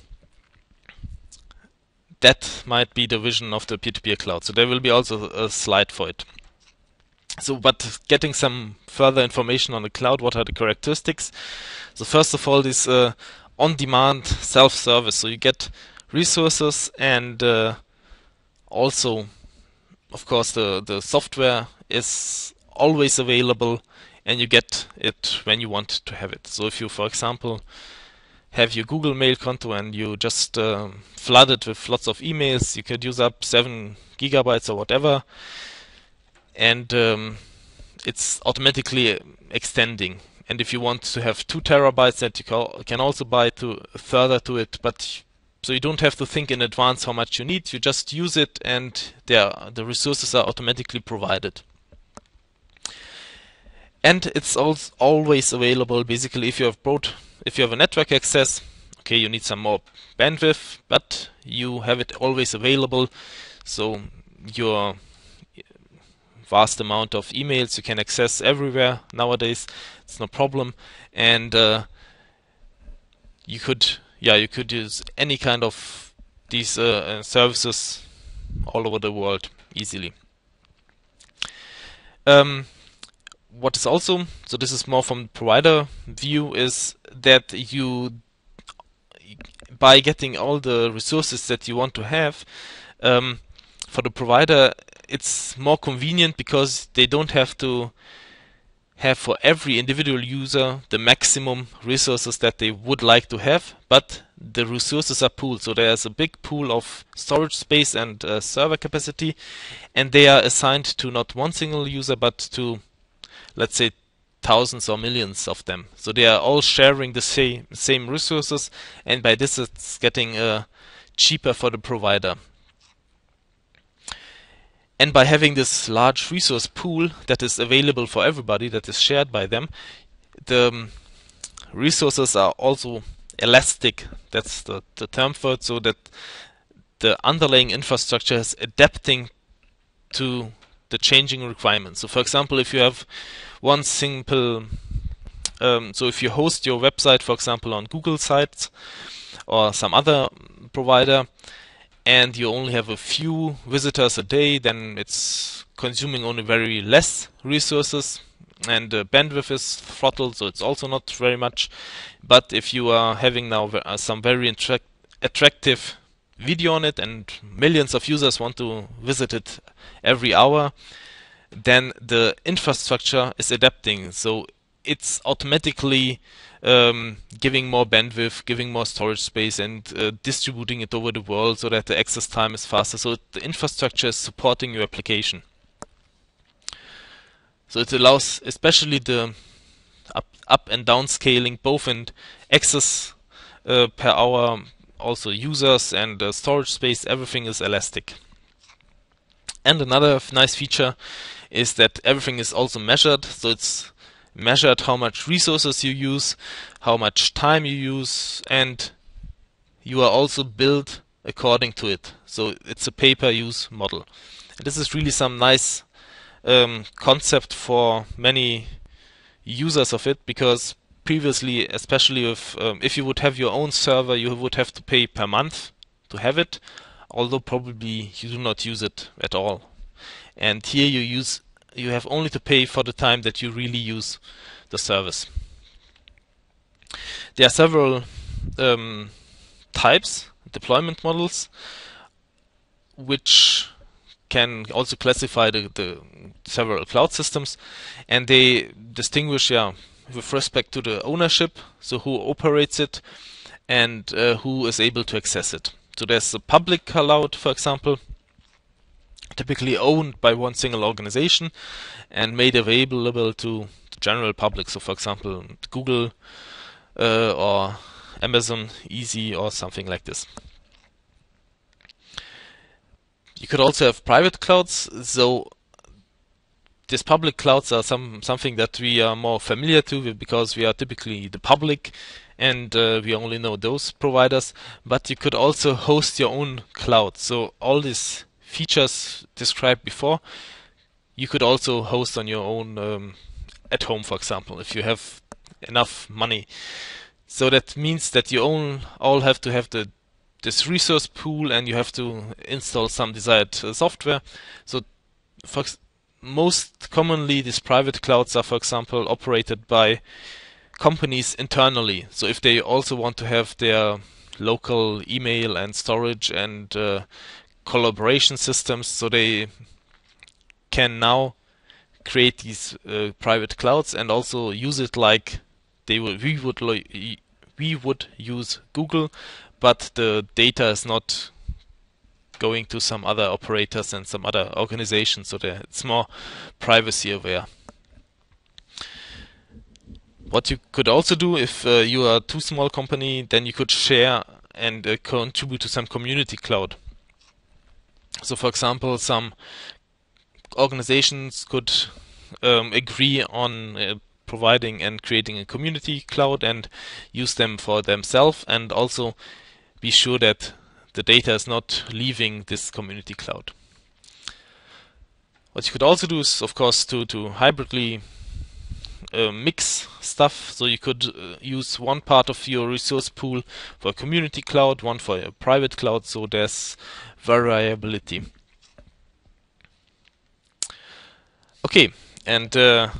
that might be the vision of the peer-to-peer cloud. So there will be also a slide for it. So, but getting some further information on the cloud, what are the characteristics? So first of all, this uh, on-demand self-service. So you get resources and uh, also, of course, the, the software is always available and you get it when you want to have it. So if you, for example, have your Google Mail konto and you just uh, flood it with lots of emails, you could use up 7 gigabytes or whatever and um, it's automatically extending. And if you want to have two terabytes, that you can also buy to further to it, but so you don't have to think in advance how much you need. You just use it, and the resources are automatically provided. And it's always available. Basically, if you have broad, if you have a network access, okay, you need some more bandwidth, but you have it always available. So your vast amount of emails you can access everywhere nowadays. It's no problem, and uh, you could yeah you could use any kind of these uh, uh, services all over the world easily. Um, what is also so this is more from the provider view is that you by getting all the resources that you want to have um, for the provider it's more convenient because they don't have to have for every individual user the maximum resources that they would like to have, but the resources are pooled. So there's a big pool of storage space and uh, server capacity, and they are assigned to not one single user, but to, let's say, thousands or millions of them. So they are all sharing the same same resources, and by this it's getting uh, cheaper for the provider. And by having this large resource pool that is available for everybody, that is shared by them, the um, resources are also elastic. That's the, the term for it, so that the underlying infrastructure is adapting to the changing requirements. So, for example, if you have one simple, um, so if you host your website, for example, on Google Sites or some other provider, and you only have a few visitors a day, then it's consuming only very less resources. and uh, bandwidth is throttled, so it's also not very much. But if you are having now uh, some very attractive video on it and millions of users want to visit it every hour, then the infrastructure is adapting. So it's automatically um, giving more bandwidth, giving more storage space, and uh, distributing it over the world so that the access time is faster. So the infrastructure is supporting your application. So it allows especially the up, up and down scaling both in access uh, per hour, also users and uh, storage space, everything is elastic. And another nice feature is that everything is also measured, so it's measured how much resources you use, how much time you use, and you are also billed according to it. So it's a pay-per-use model. And this is really some nice um, concept for many users of it because previously, especially if um, if you would have your own server, you would have to pay per month to have it, although probably you do not use it at all. And here you use you have only to pay for the time that you really use the service. There are several um, types, deployment models, which can also classify the, the several cloud systems, and they distinguish, yeah, with respect to the ownership, so who operates it, and uh, who is able to access it. So there's a public cloud, for example, typically owned by one single organization and made available to the general public. So, for example, Google uh, or Amazon EC2 or something like this. You could also have private clouds. So these public clouds are some something that we are more familiar to because we are typically the public and uh, we only know those providers. But you could also host your own cloud. So all these features described before, you could also host on your own um, at home, for example, if you have enough money. So that means that you all, all have to have the this resource pool and you have to install some desired uh, software. So most commonly these private clouds are for example operated by companies internally. So if they also want to have their local email and storage and uh, collaboration systems so they can now create these uh, private clouds and also use it like they would we would we would use Google but the data is not going to some other operators and some other organizations so it's more privacy aware. What you could also do if uh, you are a too small company then you could share and uh, contribute to some community cloud so, for example, some organizations could um, agree on uh, providing and creating a community cloud and use them for themselves, and also be sure that the data is not leaving this community cloud. What you could also do is, of course, to to hybridly uh, mix stuff. So you could uh, use one part of your resource pool for a community cloud, one for a private cloud. So there's variability. Okay, and uh,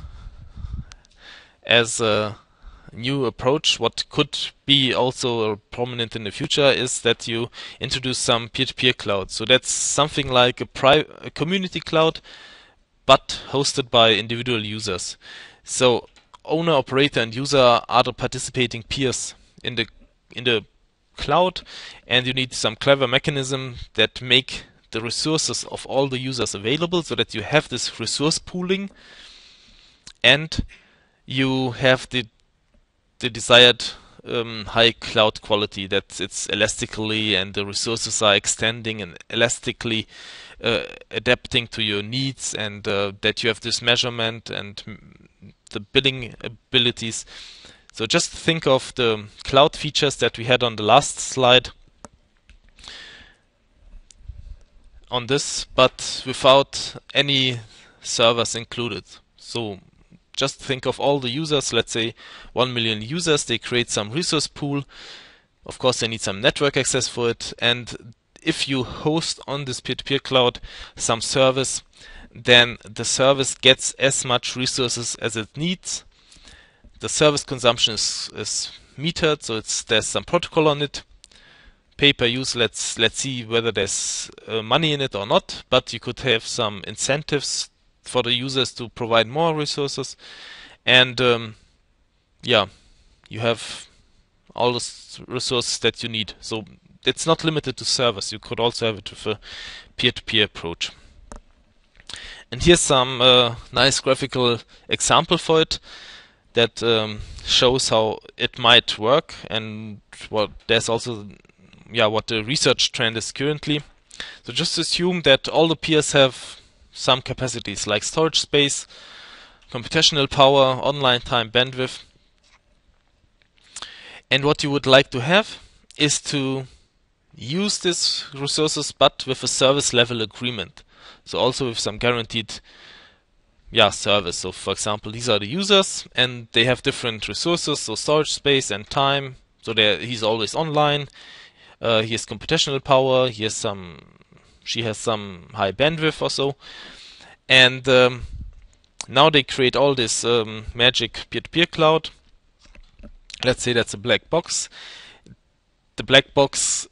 as a new approach, what could be also prominent in the future is that you introduce some peer-to-peer cloud. So that's something like a, a community cloud, but hosted by individual users. So owner, operator, and user are the participating peers in the in the cloud, and you need some clever mechanism that make the resources of all the users available, so that you have this resource pooling, and you have the the desired um, high cloud quality that it's elastically and the resources are extending and elastically uh, adapting to your needs and uh, that you have this measurement and the billing abilities. So just think of the cloud features that we had on the last slide on this, but without any servers included. So just think of all the users, let's say 1 million users, they create some resource pool. Of course, they need some network access for it. And if you host on this peer-to-peer cloud some service, then the service gets as much resources as it needs. The service consumption is, is metered, so it's there's some protocol on it. Pay per use. Let's let's see whether there's uh, money in it or not. But you could have some incentives for the users to provide more resources, and um, yeah, you have all the resources that you need. So it's not limited to servers. You could also have it with a peer-to-peer approach. And here's some uh, nice graphical example for it that um, shows how it might work and what there's also yeah what the research trend is currently. So just assume that all the peers have some capacities like storage space, computational power, online time, bandwidth. And what you would like to have is to use these resources but with a service level agreement. So also with some guaranteed yeah, service. So for example, these are the users and they have different resources, so storage space and time. So he's always online. Uh, he has computational power. He has some, she has some high bandwidth or so. And um, now they create all this um, magic peer-to-peer cloud. Let's say that's a black box. The black box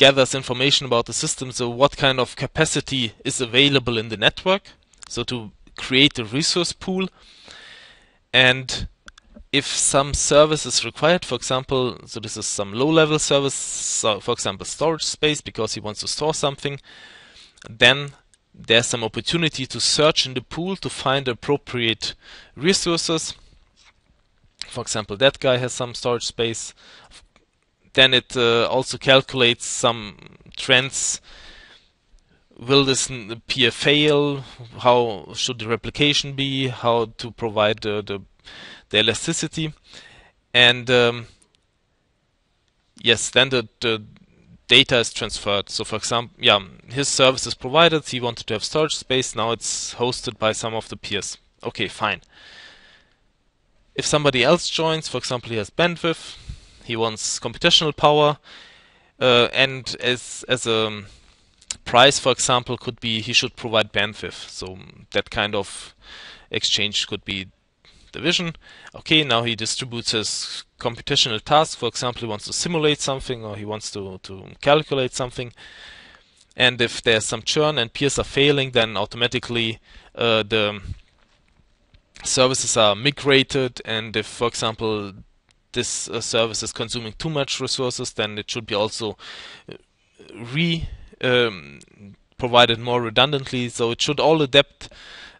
gathers information about the system, so what kind of capacity is available in the network, so to create a resource pool. And if some service is required, for example, so this is some low-level service, so for example, storage space because he wants to store something, then there's some opportunity to search in the pool to find appropriate resources. For example, that guy has some storage space then it uh, also calculates some trends. Will this peer fail? How should the replication be? How to provide the the, the elasticity? And um, yes, then the, the data is transferred. So for example, yeah, his service is provided. He wanted to have storage space. Now it's hosted by some of the peers. Okay, fine. If somebody else joins, for example, he has bandwidth, he wants computational power, uh, and as as a price, for example, could be he should provide bandwidth. So that kind of exchange could be the vision. Okay, now he distributes his computational task. For example, he wants to simulate something or he wants to, to calculate something. And if there's some churn and peers are failing, then automatically uh, the services are migrated. And if, for example, this uh, service is consuming too much resources, then it should be also uh, re um, provided more redundantly. So it should all adapt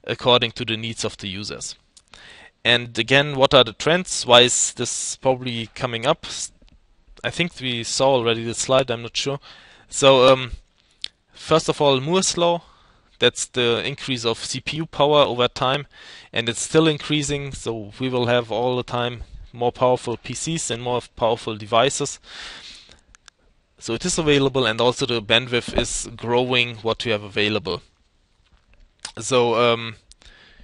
according to the needs of the users. And again, what are the trends? Why is this probably coming up? I think we saw already the slide. I'm not sure. So um, first of all, Moore's law. That's the increase of CPU power over time, and it's still increasing. So we will have all the time more powerful PCs and more powerful devices. So it is available and also the bandwidth is growing what we have available. So um,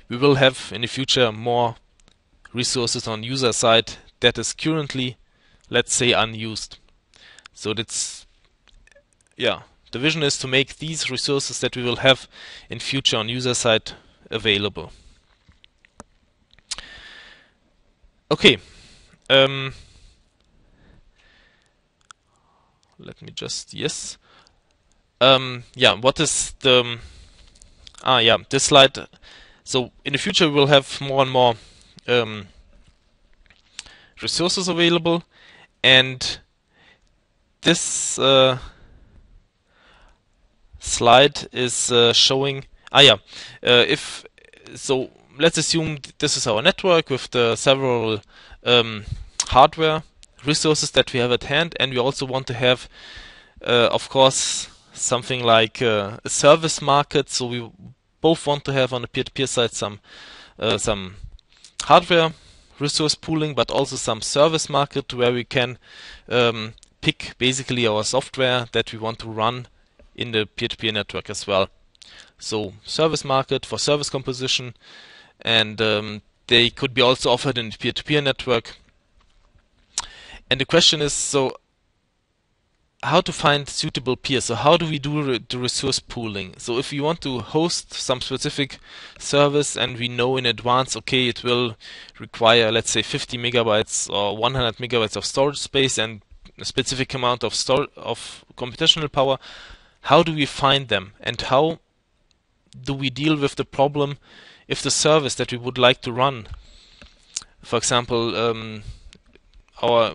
we will have in the future more resources on user side that is currently, let's say, unused. So that's, yeah, the vision is to make these resources that we will have in future on user side available. Okay, um, let me just yes. Um, yeah, what is the um, ah yeah this slide? So in the future we will have more and more um, resources available, and this uh, slide is uh, showing ah yeah uh, if so let's assume this is our network with the several um, hardware resources that we have at hand, and we also want to have, uh, of course, something like uh, a service market. So we both want to have on the peer-to-peer side some uh, some hardware resource pooling, but also some service market where we can um, pick basically our software that we want to run in the peer-to-peer network as well. So service market for service composition, and um, they could be also offered in peer-to-peer network. And the question is, so how to find suitable peers. So how do we do re the resource pooling? So if we want to host some specific service and we know in advance, okay, it will require, let's say, 50 megabytes or 100 megabytes of storage space and a specific amount of store of computational power, how do we find them and how do we deal with the problem if the service that we would like to run, for example, um, our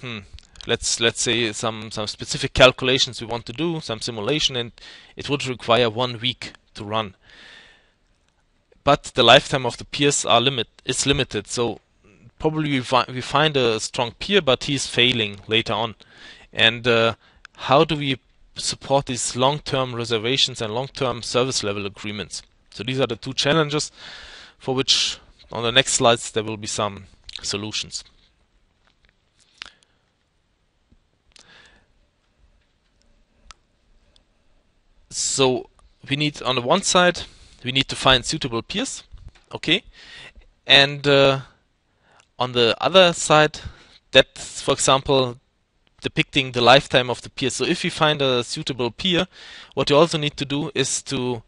hmm, let's let's say some some specific calculations we want to do, some simulation, and it would require one week to run. But the lifetime of the peers are limit is limited, so probably we, fi we find a strong peer, but he's failing later on. And uh, how do we support these long-term reservations and long-term service level agreements? So these are the two challenges for which on the next slides there will be some solutions. So we need on the one side we need to find suitable peers, okay, and uh, on the other side that's for example depicting the lifetime of the peer. So if you find a suitable peer, what you also need to do is to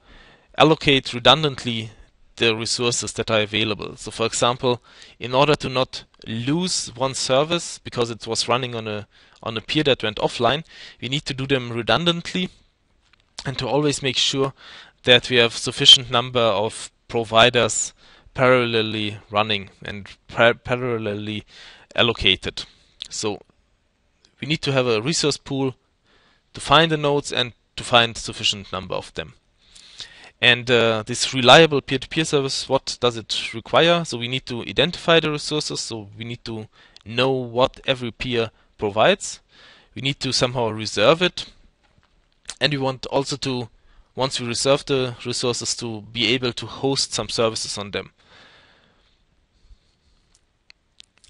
allocate redundantly the resources that are available. So for example, in order to not lose one service because it was running on a on a peer that went offline, we need to do them redundantly and to always make sure that we have sufficient number of providers parallelly running and par parallelly allocated. So we need to have a resource pool to find the nodes and to find sufficient number of them. And uh, this reliable peer-to-peer -peer service, what does it require? So we need to identify the resources, so we need to know what every peer provides. We need to somehow reserve it and we want also to once we reserve the resources to be able to host some services on them.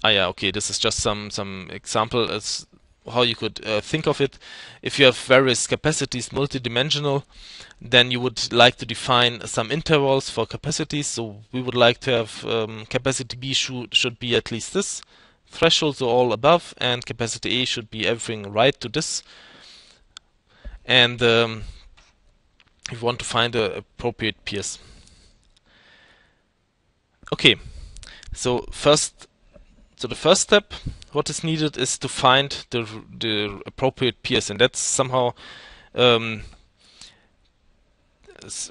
Ah yeah, okay, this is just some some example as how you could uh, think of it. If you have various capacities multidimensional, then you would like to define some intervals for capacities. So we would like to have um, capacity B should, should be at least this threshold, so all above, and capacity A should be everything right to this and um, we want to find the appropriate peers. Okay, so first, so the first step, what is needed is to find the the appropriate peers, and that's somehow um,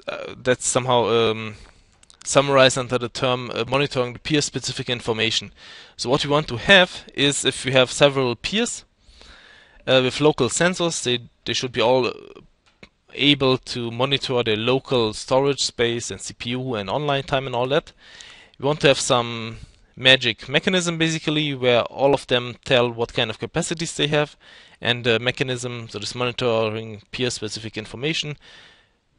uh, that's somehow um, summarized under the term uh, monitoring the peer-specific information. So what we want to have is if we have several peers uh, with local sensors, they they should be all able to monitor their local storage space and CPU and online time and all that. We want to have some magic mechanism basically where all of them tell what kind of capacities they have and the mechanism, so this monitoring peer specific information,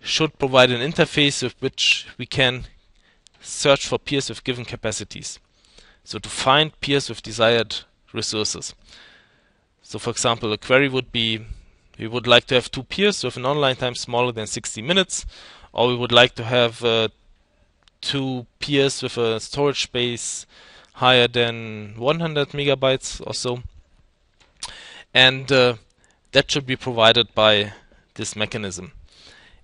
should provide an interface with which we can search for peers with given capacities. So to find peers with desired resources. So for example, a query would be we would like to have two peers with an online time smaller than 60 minutes, or we would like to have uh, two peers with a storage space higher than 100 megabytes or so. And uh, that should be provided by this mechanism.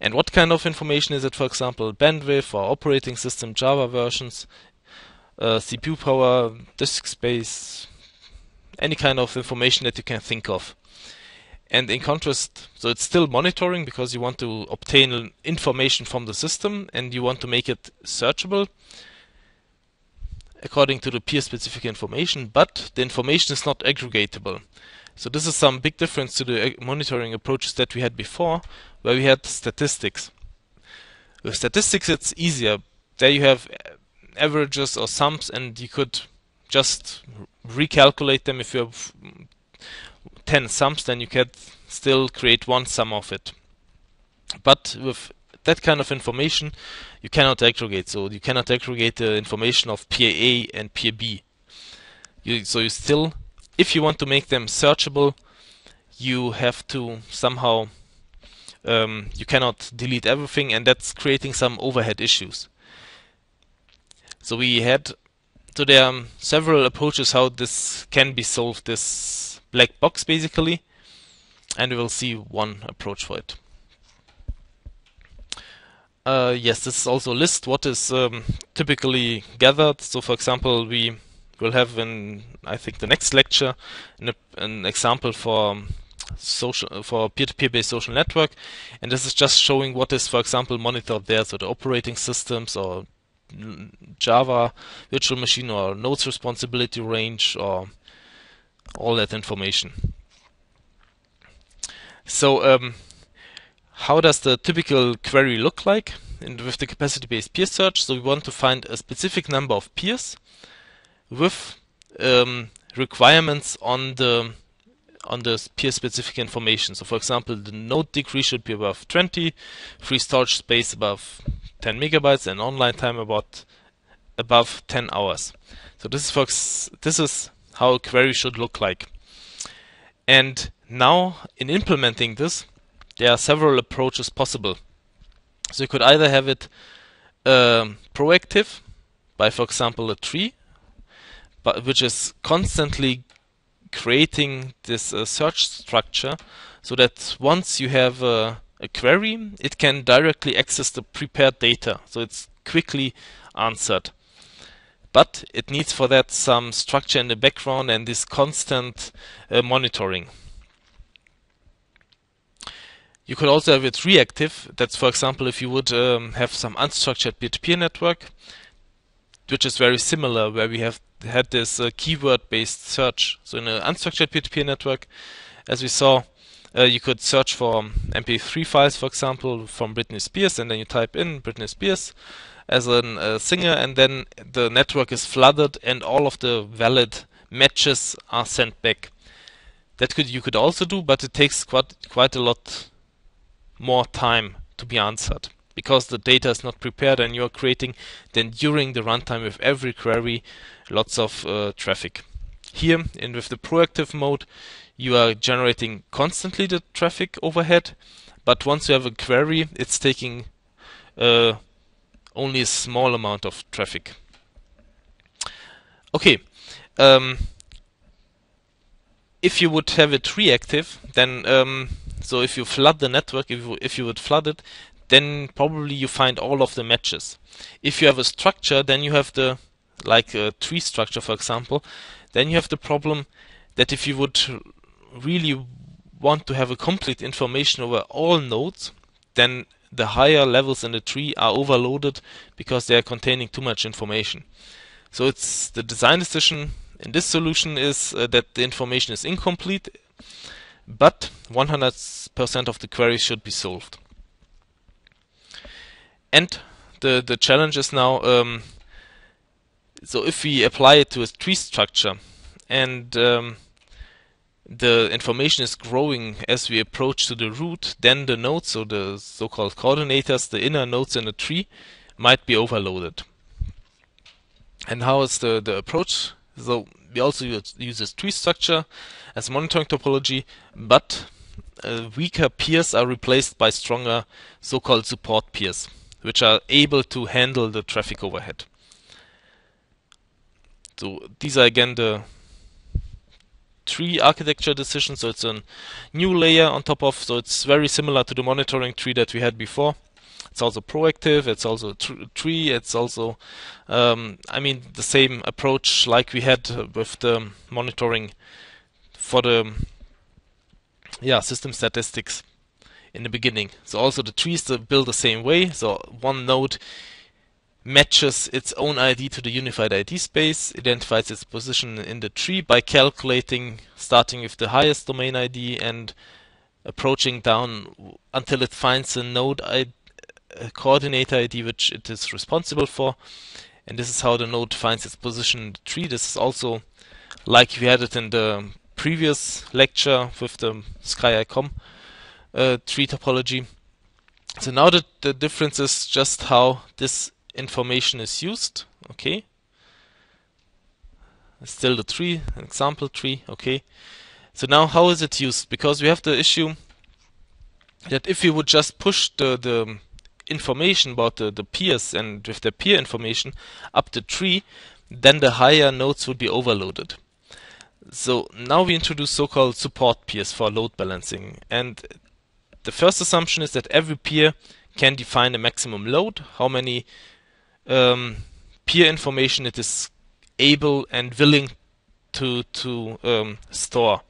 And what kind of information is it? For example, bandwidth or operating system Java versions, uh, CPU power, disk space, any kind of information that you can think of. And in contrast, so it's still monitoring because you want to obtain information from the system and you want to make it searchable according to the peer specific information, but the information is not aggregatable. So this is some big difference to the monitoring approaches that we had before, where we had statistics. With statistics, it's easier. There you have averages or sums, and you could just recalculate them if you have 10 sums, then you can still create one sum of it. But with that kind of information, you cannot aggregate. So you cannot aggregate the information of PAA and PAB. You, so you still, if you want to make them searchable, you have to somehow, um, you cannot delete everything, and that's creating some overhead issues. So we had, so there are several approaches how this can be solved. This black box basically. and we will see one approach for it. Uh, yes, this is also a list what is um, typically gathered. So, for example, we will have in I think the next lecture an, an example for um, social for peer-to-peer based social network, and this is just showing what is, for example, monitored there. So the operating systems or Java virtual machine or nodes responsibility range or all that information. So um, how does the typical query look like in, with the capacity-based peer search? So we want to find a specific number of peers with um, requirements on the on the peer-specific information. So, for example, the node degree should be above 20, free storage space above 10 megabytes, and online time about above 10 hours. So this is for this is how a query should look like. And now, in implementing this, there are several approaches possible. So you could either have it um, proactive by, for example, a tree, but which is constantly creating this uh, search structure so that once you have a, a, query, it can directly access the prepared data. So it's quickly answered. But it needs for that some structure in the background and this constant uh, monitoring. You could also have it reactive. That's, for example, if you would um, have some unstructured peer-to-peer network, which is very similar, where we have had this uh, keyword-based search. So in an unstructured peer-to-peer network, as we saw, uh, you could search for MP3 files, for example, from Britney Spears, and then you type in Britney Spears as a uh, singer, and then the network is flooded, and all of the valid matches are sent back. That could you could also do, but it takes quite quite a lot more time to be answered because the data is not prepared and you are creating then during the runtime with every query lots of uh, traffic. Here in with the proactive mode you are generating constantly the traffic overhead but once you have a query it's taking uh, only a small amount of traffic. Okay, um, if you would have it reactive then um, so if you flood the network, if you, if you would flood it, then probably you find all of the matches. If you have a structure, then you have the, like a tree structure for example, then you have the problem that if you would really want to have a complete information over all nodes, then the higher levels in the tree are overloaded because they are containing too much information. So it's the design decision in this solution is uh, that the information is incomplete but 100% of the queries should be solved. And the, the challenge is now, um, so if we apply it to a tree structure and um, the information is growing as we approach to the root, then the nodes, so the so-called coordinators, the inner nodes in the tree, might be overloaded. And how is the, the approach? So we also use, use this tree structure as monitoring topology, but uh, weaker peers are replaced by stronger so-called support peers, which are able to handle the traffic overhead. So these are again the tree architecture decision. So it's a new layer on top of, so it's very similar to the monitoring tree that we had before. It's also proactive. It's also tr tree. It's also, um, I mean, the same approach like we had with the monitoring for the yeah system statistics in the beginning. So also the trees built the same way. So one node matches its own ID to the unified ID space, identifies its position in the tree by calculating starting with the highest domain ID and approaching down until it finds a node ID a coordinator ID which it is responsible for. And this is how the node finds its position in the tree. This is also like we had it in the previous lecture with the SkyEye.KOM uh, tree topology. So now the, the difference is just how this information is used. Okay. Still the tree, example tree. Okay. So now how is it used? Because we have the issue that if you would just push the, the information about the, the peers and with the peer information up the tree, then the higher nodes would be overloaded. So now we introduce so-called support peers for load balancing. And the first assumption is that every peer can define a maximum load, how many um, peer information it is able and willing to to um, store.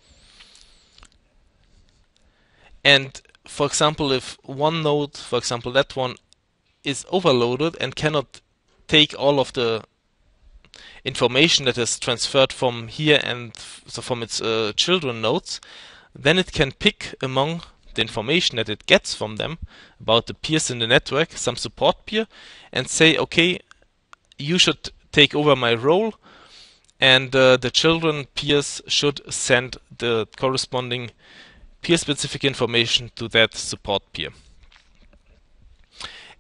And for example, if one node, for example that one, is overloaded and cannot take all of the information that is transferred from here and so from its uh, children nodes, then it can pick among the information that it gets from them about the peers in the network, some support peer, and say, okay, you should take over my role, and uh, the children peers should send the corresponding peer specific information to that support peer.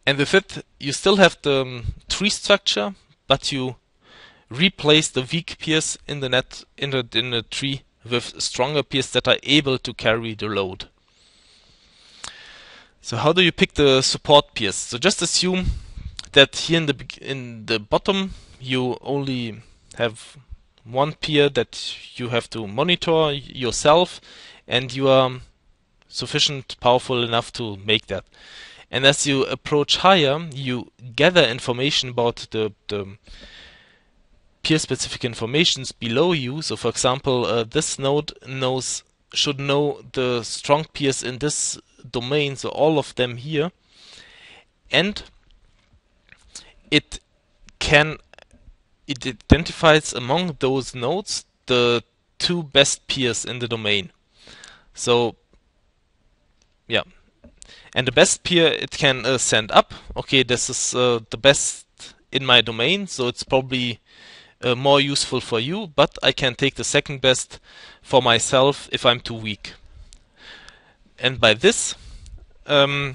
And with it, you still have the um, tree structure, but you replace the weak peers in the net in the in the tree with stronger peers that are able to carry the load. So how do you pick the support peers? So just assume that here in the in the bottom you only have one peer that you have to monitor yourself and you are sufficient powerful enough to make that. And as you approach higher, you gather information about the, the peer specific informations below you. So for example, uh, this node knows should know the strong peers in this domain, so all of them here. And it can it identifies among those nodes the two best peers in the domain. So yeah, and the best peer it can uh, send up. Okay, this is uh, the best in my domain, so it's probably uh, more useful for you, but I can take the second best for myself if I'm too weak. And by this, um,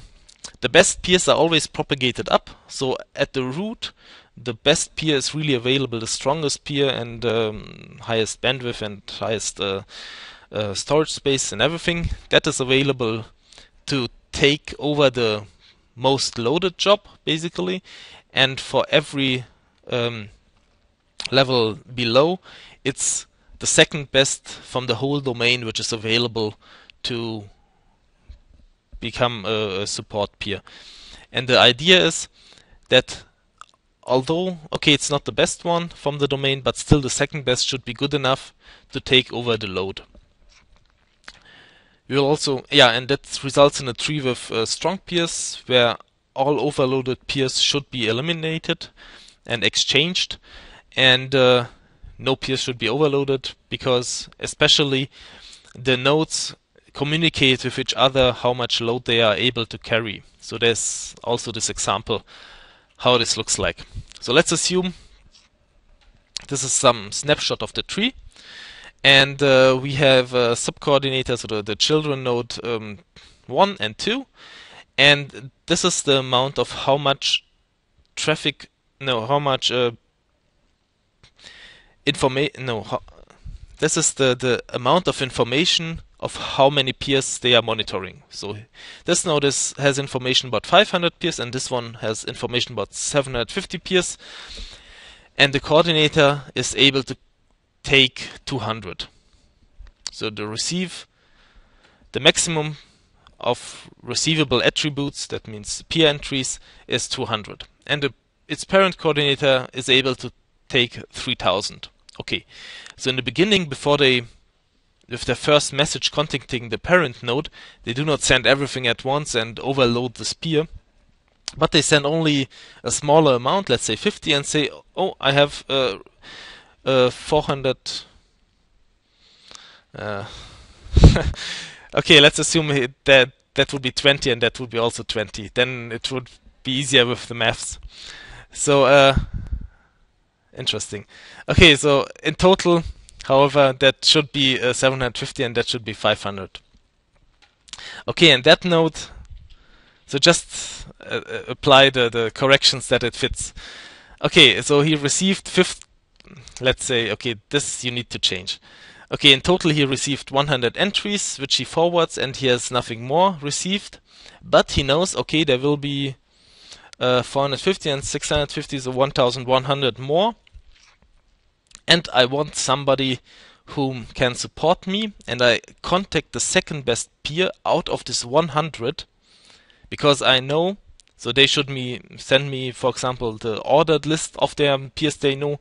the best peers are always propagated up. So at the root, the best peer is really available, the strongest peer and um, highest bandwidth and highest uh, uh, storage space and everything. That is available to take over the most loaded job, basically. And for every um, level below, it's the second best from the whole domain which is available to become a, a support peer. And the idea is that although, okay, it's not the best one from the domain, but still the second best should be good enough to take over the load. Will also, yeah, and that results in a tree with uh, strong peers where all overloaded peers should be eliminated and exchanged, and uh, no peers should be overloaded because, especially, the nodes communicate with each other how much load they are able to carry. So there's also this example how this looks like. So let's assume this is some snapshot of the tree and uh, we have uh, subcoordinators, so the, the children node um, 1 and 2 and this is the amount of how much traffic no how much uh, information no how, this is the the amount of information of how many peers they are monitoring. So this node is, has information about 500 peers and this one has information about 750 peers. And the coordinator is able to take 200. So the receive, the maximum of receivable attributes, that means peer entries, is 200. And the, its parent coordinator is able to take 3000. Okay, so in the beginning, before they with their first message contacting the parent node, they do not send everything at once and overload the spear, but they send only a smaller amount, let's say 50, and say, oh, I have uh, uh, 400. Uh, okay, let's assume that that would be 20 and that would be also 20. Then it would be easier with the maths. So, uh, interesting. Okay, so in total, However, that should be uh, 750 and that should be 500. Okay, and that node, so just uh, apply the, the corrections that it fits. Okay, so he received fifth, let's say, okay, this you need to change. Okay, in total he received 100 entries, which he forwards, and he has nothing more received. But he knows, okay, there will be uh, 450 and 650, so 1100 more and I want somebody who can support me and I contact the second best peer out of this 100 because I know so they should me send me for example the ordered list of their peers they know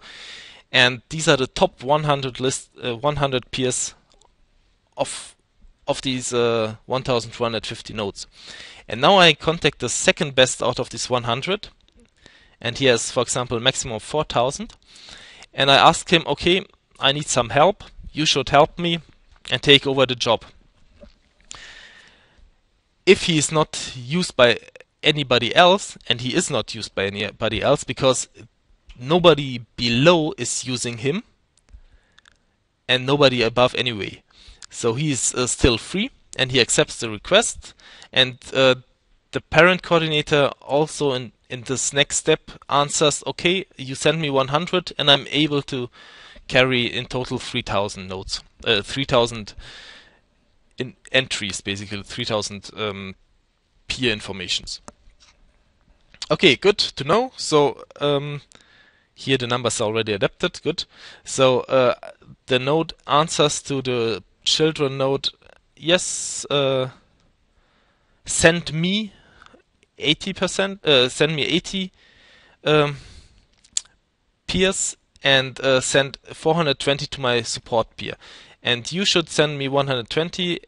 and these are the top 100 list uh, 100 peers of of these uh, 1250 nodes and now I contact the second best out of this 100 and he has for example maximum 4000 and I ask him okay I need some help you should help me and take over the job. If he is not used by anybody else, and he is not used by anybody else because nobody below is using him and nobody above anyway. So he is uh, still free and he accepts the request and uh, the parent coordinator also in, in this next step answers, okay, you send me 100 and I'm able to carry in total 3000 nodes, uh, 3000 entries, basically 3000 um, peer informations. Okay, good to know. So um, here the numbers are already adapted. Good. So uh, the node answers to the children node. Yes, uh, send me 80%. Uh, send me 80 um, peers and uh, send 420 to my support peer. And you should send me 120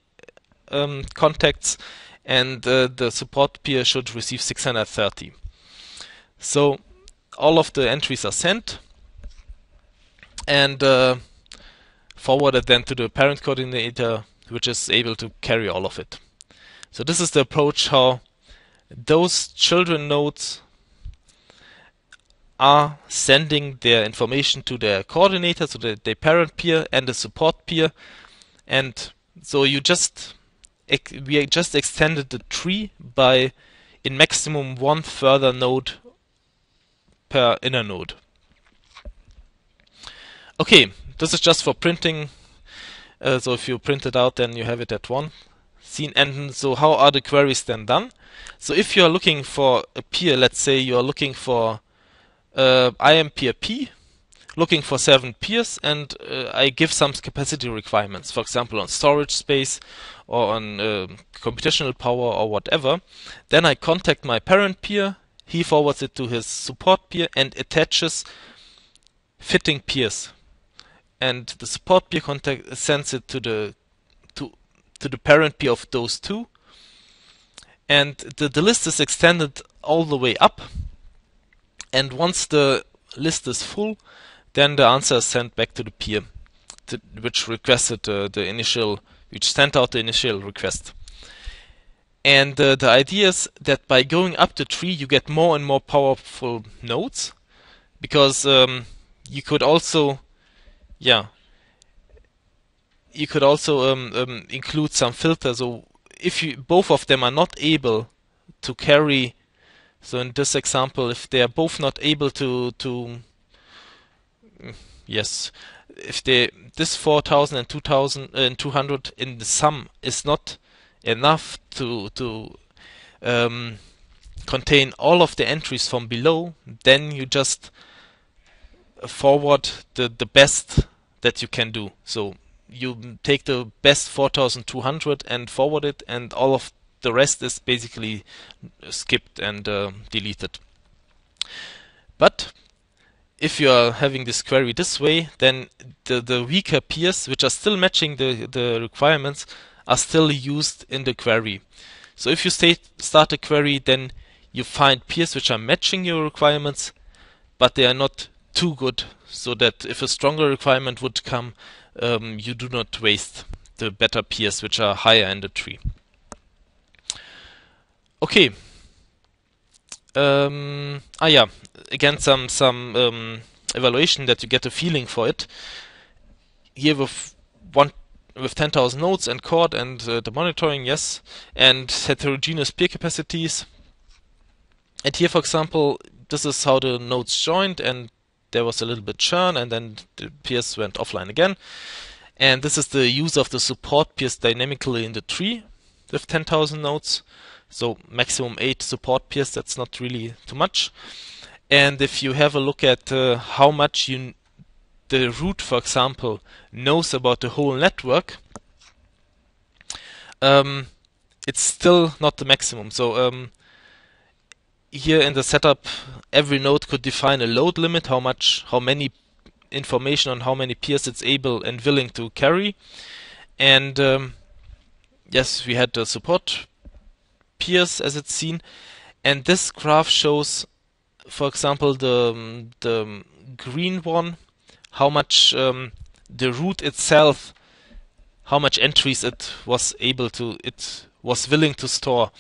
um, contacts, and uh, the support peer should receive 630. So all of the entries are sent and uh, forwarded then to the parent coordinator, which is able to carry all of it. So this is the approach how those children nodes are sending their information to their coordinator, so the, the parent peer and the support peer. And so you just we just extended the tree by in maximum one further node per inner node. Okay, this is just for printing. Uh, so if you print it out, then you have it at one scene. And so how are the queries then done? So if you are looking for a peer, let's say you are looking for uh, I am peer P, looking for seven peers, and uh, I give some capacity requirements, for example, on storage space or on uh, computational power or whatever. Then I contact my parent peer, he forwards it to his support peer and attaches fitting peers. And the support peer contact sends it to the to the parent peer of those two. And the, the list is extended all the way up and once the list is full, then the answer is sent back to the peer, to, which requested uh, the initial, which sent out the initial request. And uh, the idea is that by going up the tree, you get more and more powerful nodes, because um, you could also, yeah, you could also um, um, include some filters. So if you both of them are not able to carry so in this example, if they are both not able to to yes, if they this 4000 and 2000 and uh, 200 in the sum is not enough to to um, contain all of the entries from below, then you just forward the the best that you can do. So you take the best 4200 and forward it, and all of the rest is basically skipped and uh, deleted. But if you are having this query this way, then the, the weaker peers, which are still matching the, the requirements, are still used in the query. So if you state, start a query, then you find peers which are matching your requirements, but they are not too good, so that if a stronger requirement would come, um, you do not waste the better peers which are higher in the tree. Okay. Um, ah yeah, again some some um, evaluation that you get a feeling for it. Here with one with 10,000 nodes and Chord and uh, the monitoring, yes, and heterogeneous peer capacities. And here, for example, this is how the nodes joined, and there was a little bit churn, and then the peers went offline again. And this is the use of the support peers dynamically in the tree with 10,000 nodes. So maximum 8 support peers, that's not really too much. And if you have a look at uh, how much you the root, for example, knows about the whole network, um, it's still not the maximum. So um, here in the setup, every node could define a load limit, how much, how many information on how many peers it's able and willing to carry. And um, yes, we had the support peers as it's seen. And this graph shows, for example, the, the green one, how much um, the root itself, how much entries it was able to, it was willing to store.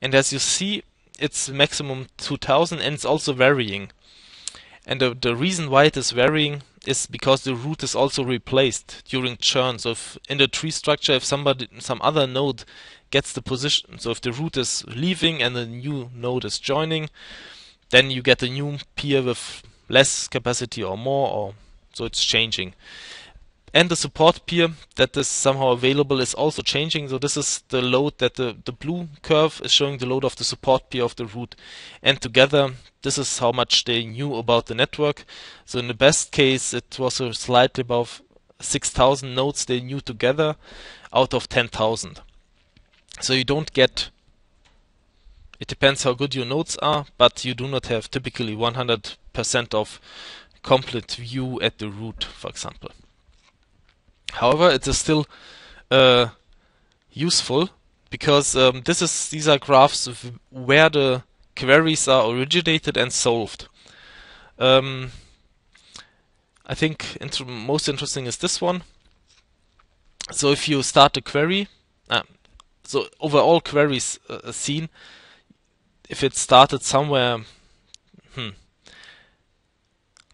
And as you see, it's maximum 2000 and it's also varying. And the, the reason why it is varying is because the root is also replaced during churn. So if in the tree structure, if somebody, some other node gets the position, so if the root is leaving and a new node is joining, then you get a new peer with less capacity or more, or so it's changing. And the support peer that is somehow available is also changing. So this is the load that the, the blue curve is showing the load of the support peer of the root. And together, this is how much they knew about the network. So in the best case, it was a slightly above 6,000 nodes they knew together out of 10,000. So you don't get, it depends how good your nodes are, but you do not have typically 100% of complete view at the root, for example. However, it is still uh, useful because um, this is these are graphs where the queries are originated and solved. Um, I think inter most interesting is this one. So if you start a query, uh, so overall queries uh, seen, if it started somewhere, hmm,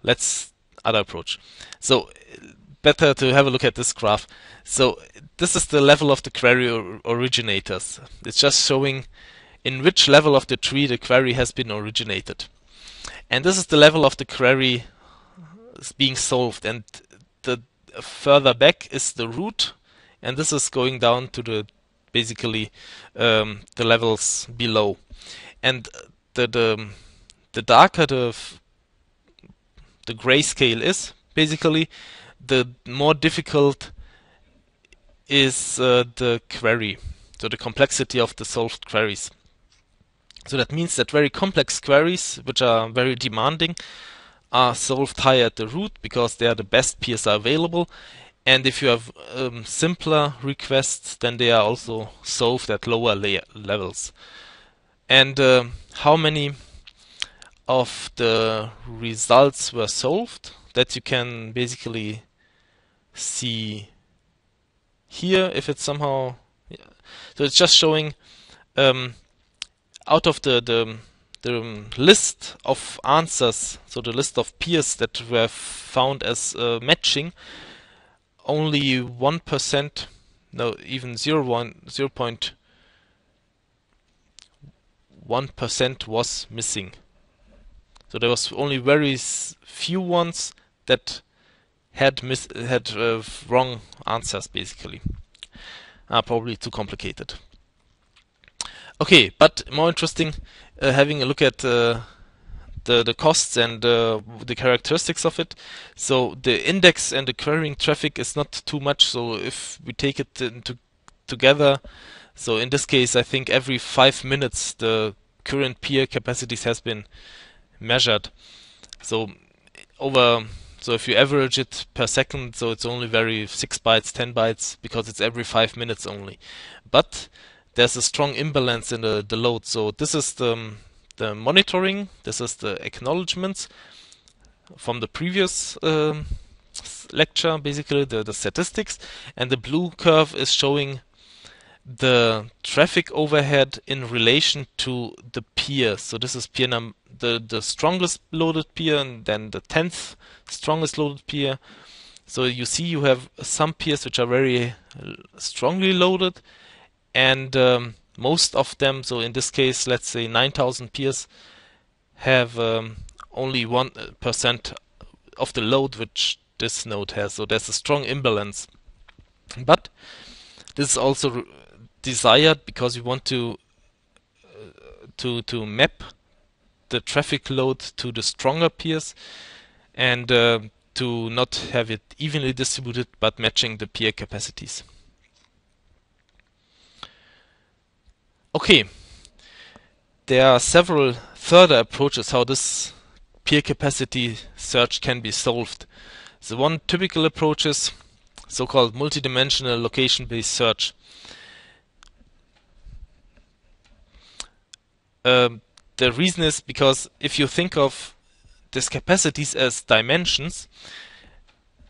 let's other approach. So better to have a look at this graph. So this is the level of the query or originators. It's just showing in which level of the tree the query has been originated. And this is the level of the query being solved. And the further back is the root. And this is going down to the basically um, the levels below. And the the, the darker the the grayscale is, basically, the more difficult is uh, the query, so the complexity of the solved queries. So that means that very complex queries, which are very demanding, are solved higher at the root because they are the best are available. And if you have um, simpler requests, then they are also solved at lower levels. And uh, how many of the results were solved that you can basically see here if it's somehow yeah. so it's just showing um, out of the, the the list of answers so the list of peers that were found as uh, matching only 1% no even 0, 0.1% was missing so there was only very few ones that had mis- had uh, wrong answers basically. Uh, probably too complicated. Okay, but more interesting, uh, having a look at uh, the the costs and uh, the characteristics of it. So the index and the querying traffic is not too much. So if we take it into together, so in this case, I think every five minutes the current peer capacities has been measured. So over so if you average it per second, so it's only very 6 bytes, 10 bytes, because it's every 5 minutes only. But there's a strong imbalance in the, the load. So this is the, the monitoring, this is the acknowledgements from the previous um, lecture, basically the, the statistics, and the blue curve is showing the traffic overhead in relation to the peer. So this is peer num the the strongest loaded peer and then the tenth strongest loaded peer. So you see you have some peers which are very strongly loaded and um, most of them, so in this case let's say 9000 peers have um, only 1% of the load which this node has. So there's a strong imbalance. But this is also desired because we want to uh, to to map the traffic load to the stronger peers and uh, to not have it evenly distributed but matching the peer capacities. Okay, there are several further approaches how this peer capacity search can be solved. The one typical approach is so-called multidimensional location-based search. Um, the reason is because if you think of these capacities as dimensions,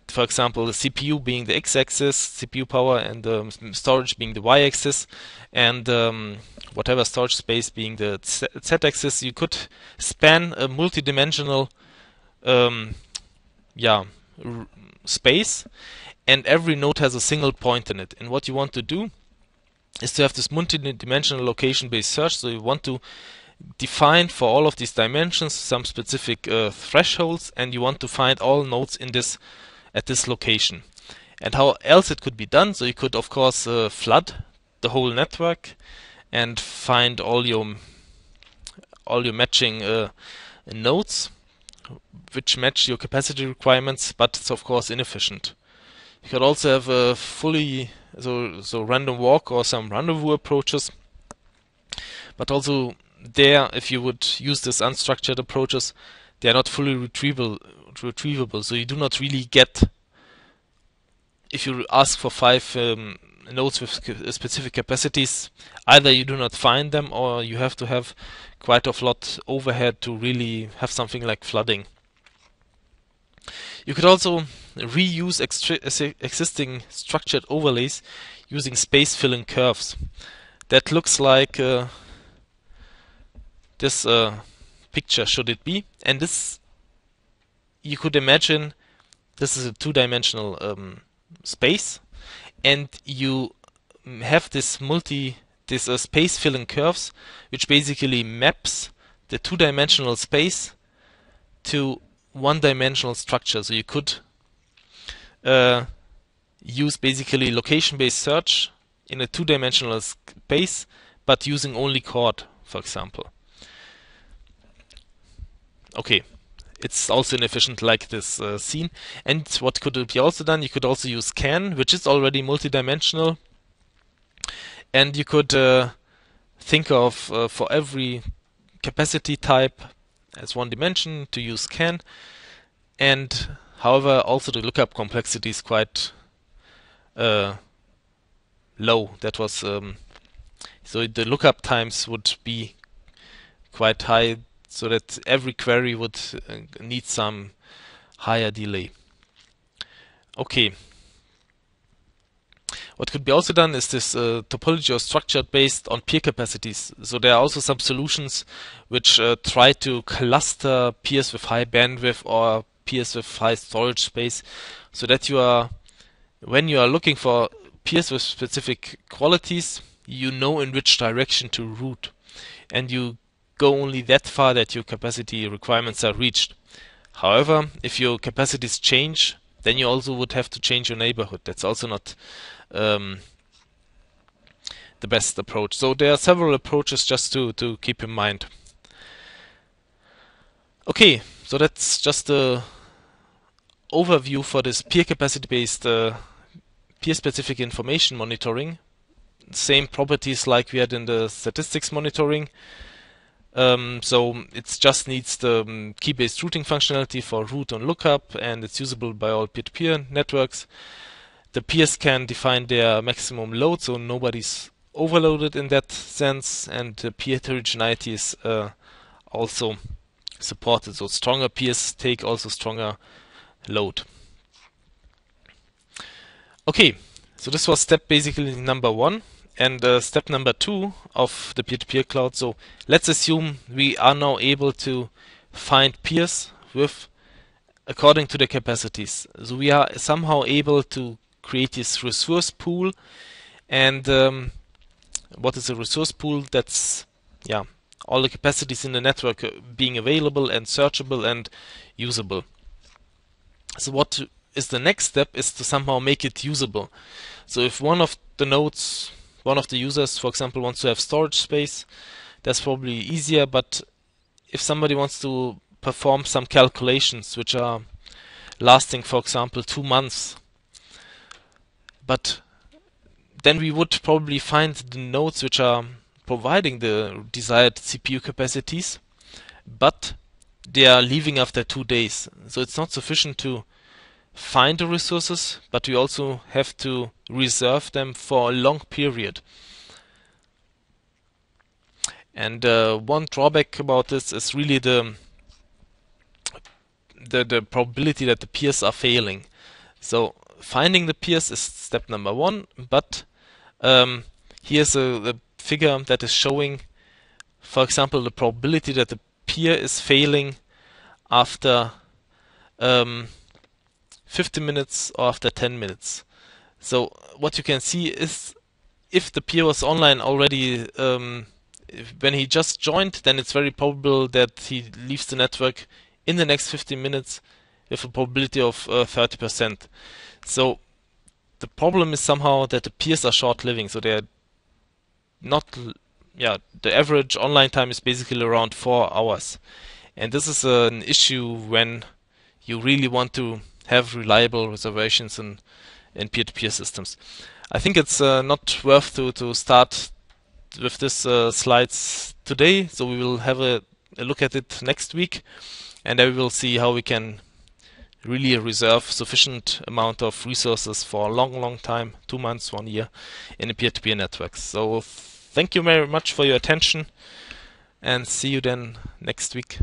for example, the CPU being the x-axis, CPU power, and um, storage being the y-axis, and um, whatever storage space being the z-axis, you could span a multi-dimensional, um, yeah, space, and every node has a single point in it. And what you want to do is to have this multi-dimensional location-based search. So you want to define for all of these dimensions some specific uh, thresholds, and you want to find all nodes in this at this location. And how else it could be done? So you could, of course, uh, flood the whole network and find all your all your matching uh, nodes which match your capacity requirements, but it's of course inefficient. You could also have a fully so so random walk or some rendezvous approaches, but also there, if you would use this unstructured approaches, they are not fully retrievable. Retrievable, so you do not really get. If you ask for five um, nodes with specific capacities, either you do not find them, or you have to have quite a lot overhead to really have something like flooding. You could also reuse existing structured overlays using space filling curves. That looks like uh, this uh, picture should it be? And this you could imagine this is a two-dimensional um, space. And you have this multi this uh, space filling curves which basically maps the two-dimensional space to one-dimensional structure. So you could uh, use basically location-based search in a two-dimensional space but using only chord for example okay, it's also inefficient like this uh, scene. And what could be also done? You could also use CAN, which is already multidimensional. And you could uh, think of uh, for every capacity type as one dimension to use CAN. And however, also the lookup complexity is quite uh, low. That was um, so the lookup times would be quite high so that every query would uh, need some higher delay. Okay. What could be also done is this uh, topology or structure based on peer capacities. So there are also some solutions which uh, try to cluster peers with high bandwidth or peers with high storage space so that you are, when you are looking for peers with specific qualities, you know in which direction to route. And you go only that far that your capacity requirements are reached. However, if your capacities change, then you also would have to change your neighborhood. That's also not um, the best approach. So there are several approaches just to, to keep in mind. Okay, so that's just a overview for this peer capacity based uh, peer specific information monitoring. Same properties like we had in the statistics monitoring. Um, so it just needs the um, key-based routing functionality for route and lookup, and it's usable by all peer-to-peer networks. The peers can define their maximum load, so nobody's overloaded in that sense, and the peer heterogeneity is uh, also supported. So stronger peers take also stronger load. Okay, so this was step basically number one. And uh, step number two of the peer-to-peer cloud. So let's assume we are now able to find peers with according to the capacities. So we are somehow able to create this resource pool. And um, what is a resource pool? That's yeah, all the capacities in the network uh, being available and searchable and usable. So what is the next step is to somehow make it usable. So if one of the nodes one of the users, for example, wants to have storage space, that's probably easier. But if somebody wants to perform some calculations which are lasting, for example, two months. But then we would probably find the nodes which are providing the desired CPU capacities, but they are leaving after two days. So it's not sufficient to find the resources, but we also have to reserve them for a long period. And uh, one drawback about this is really the, the the probability that the peers are failing. So finding the peers is step number one, but um, here's a, a figure that is showing, for example, the probability that the peer is failing after um, 50 minutes or after 10 minutes. So what you can see is if the peer was online already um, when he just joined, then it's very probable that he leaves the network in the next 15 minutes with a probability of uh, 30%. So the problem is somehow that the peers are short living, so they're not, yeah, the average online time is basically around four hours. And this is uh, an issue when you really want to have reliable reservations in in peer-to-peer systems. I think it's uh, not worth to, to start with this uh, slides today, so we will have a, a, look at it next week, and then we will see how we can really reserve sufficient amount of resources for a long, long time, two months, one year, in a peer-to-peer network. So thank you very much for your attention, and see you then next week.